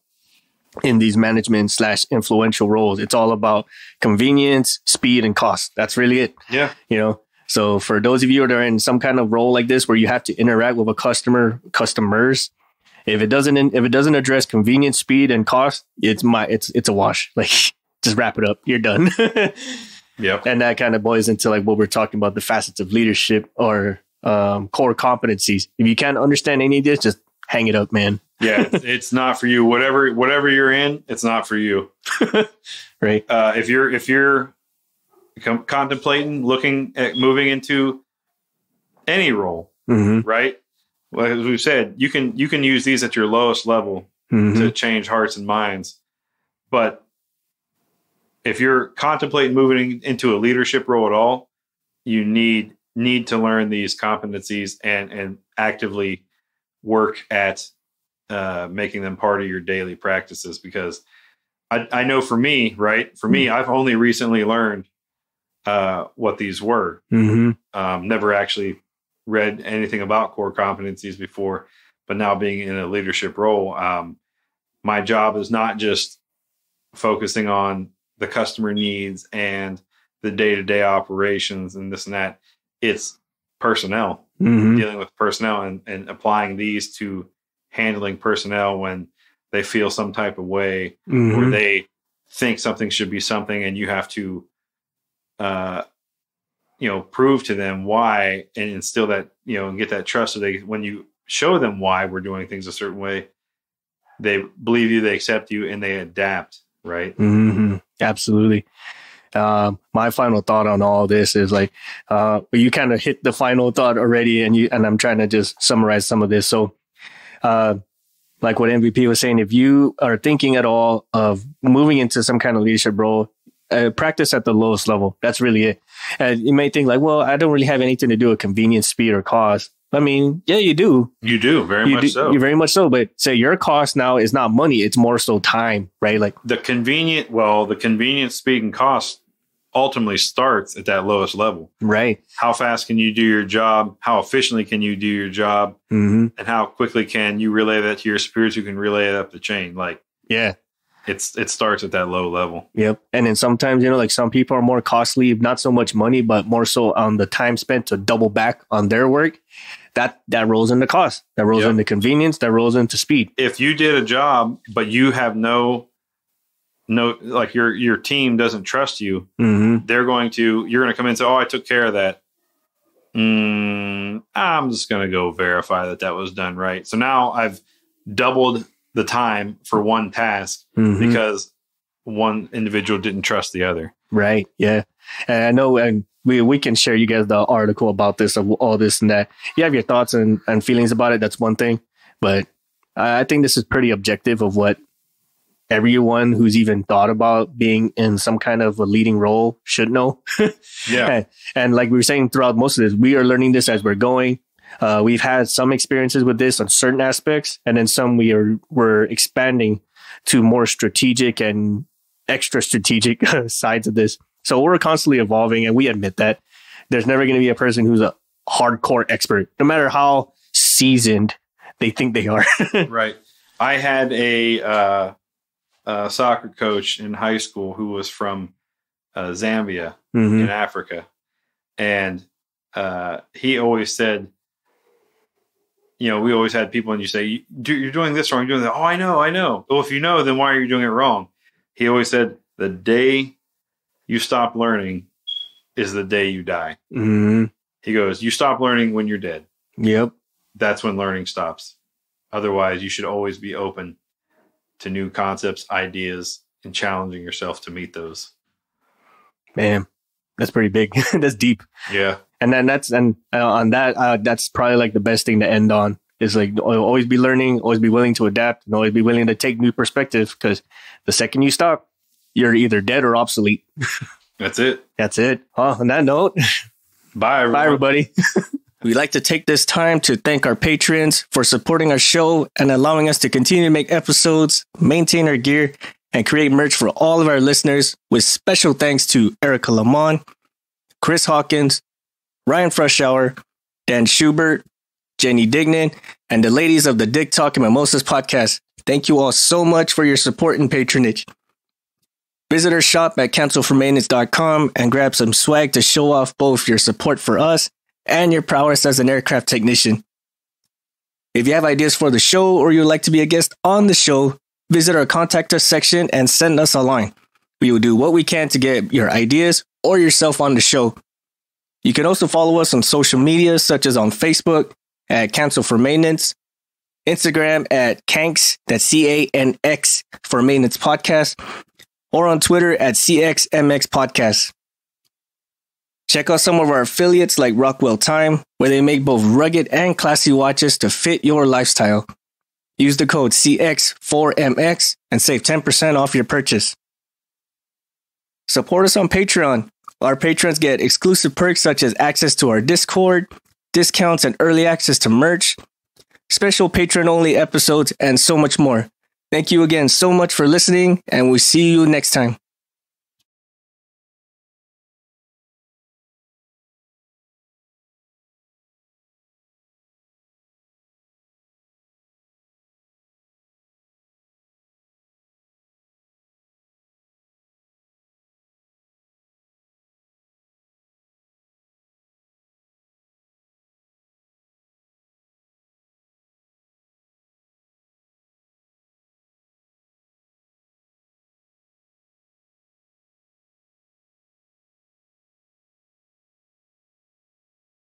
in these management slash influential roles, it's all about convenience, speed, and cost. That's really it. Yeah. you know so for those of you that are in some kind of role like this where you have to interact with a customer customers if it doesn't if it doesn't address convenience speed and cost it's my it's it's a wash <laughs> like just wrap it up you're done <laughs> Yep. and that kind of boils into like what we're talking about the facets of leadership or um, core competencies if you can't understand any of this just hang it up man <laughs> Yeah. it's- not for you. Whatever whatever you're in, it's not for you. <laughs> right Uh, if you're if you're com- contemplating looking at moving into any role, mm-hmm. right? Well, as we've said, you can you can use these at your lowest level Mm-hmm. to change hearts and minds. But if you're contemplating moving into a leadership role at all, you need need to learn these competencies and and actively work at uh, making them part of your daily practices. Because I, I know for me, right? For me, I've only recently learned uh, what these were. Mm-hmm. Um, never actually read anything about core competencies before, but now being in a leadership role, um, my job is not just focusing on the customer needs and the day to day operations and this and that. It's personnel, Mm-hmm. dealing with personnel and, and applying these to handling personnel when they feel some type of way or Mm-hmm. they think something should be something and you have to uh, you know, prove to them why and instill that, you know, and get that trust so they when you show them why we're doing things a certain way, they believe you, they accept you, and they adapt, right? hmm Absolutely. Um, my final thought on all this is like, uh, you kind of hit the final thought already, and you and I'm trying to just summarize some of this. So, uh, like what MVP was saying, if you are thinking at all of moving into some kind of leadership role, uh, practice at the lowest level. That's really it. And you may think like, well, I don't really have anything to do with convenience, speed, or cost. I mean, yeah, you do. You do very you much do, so. You very much so. But say your cost now is not money; it's more so time, right? Like, the convenient, well, the convenience, speed, and cost ultimately starts at that lowest level. right. How fast can you do your job? How efficiently can you do your job? hmm And how quickly can you relay that to your superiors who can relay it up the chain? Like Yeah. it's it starts at that low level. Yep. And then sometimes, you know, like some people are more costly, not so much money, but more so on the time spent to double back on their work. That that rolls into cost. That rolls Yep. into convenience. That rolls into speed. If you did a job but you have no no like your your team doesn't trust you, Mm-hmm. they're going to you're going to come in and say, "Oh, I took care of that." Mm, I'm just going to go verify that that was done right. So now I've doubled the time for one task Mm-hmm. because one individual didn't trust the other. Right. Yeah. And I know, and we, we can share you guys the article about this, of all this and that. You have your thoughts and, and feelings about it. That's one thing. But I I think this is pretty objective of what everyone who's even thought about being in some kind of a leading role should know. <laughs> Yeah. and, and like we were saying throughout most of this, we are learning this as we're going. Uh, we've had some experiences with this on certain aspects, and then some we are we're expanding to more strategic and extra strategic <laughs> sides of this. So we're constantly evolving, and we admit that there's never going to be a person who's a hardcore expert, no matter how seasoned they think they are. <laughs> right. I had a, uh, a soccer coach in high school who was from uh, Zambia Mhm. in Africa, and uh, he always said, you know, we always had people, and you say, "You- do- "You're doing this wrong. You're doing that." Oh, I know, I know. Well, if you know, then why are you doing it wrong? He always said, "The day you stop learning is the day you die." Mhm. He goes, "You stop learning when you're dead. Yep. That's when learning stops. Otherwise, you should always be open to new concepts, ideas, and challenging yourself to meet those." Man, that's pretty big. <laughs> that's deep. Yeah. and then that's and uh, on that uh, that's probably like the best thing to end on is like always be learning always be willing to adapt and always be willing to take new perspectives because the second you stop you're either dead or obsolete. That's it. that's it. Huh on that note <laughs> Bye, everyone. bye everybody. <laughs> We'd like to take this time to thank our patrons for supporting our show and allowing us to continue to make episodes maintain our gear and create merch for all of our listeners with special thanks to erica lamont chris hawkins ryan Freshour, dan schubert jenny dignan and the ladies of the dick talk and mimosas podcast. Thank you all so much for your support and patronage Visit our shop at cancelledformaintenance.com and grab some swag to show off both your support for us and your prowess as an aircraft technician. If you have ideas for the show or you'd like to be a guest on the show, visit our contact us section and send us a line. We will do what we can to get your ideas or yourself on the show. You can also follow us on social media, such as on Facebook at Cancelled for Maintenance, Instagram at Canks, that's C A N X for Maintenance Podcast, or on Twitter at CXMX Podcast. Check out some of our affiliates like Rockwell Time, where they make both rugged and classy watches to fit your lifestyle. Use the code CX4MX and save 10% off your purchase. Support us on Patreon. Our patrons get exclusive perks such as access to our Discord, discounts and early access to merch, special patron only episodes, and so much more. Thank you again so much for listening, and we'll see you next time.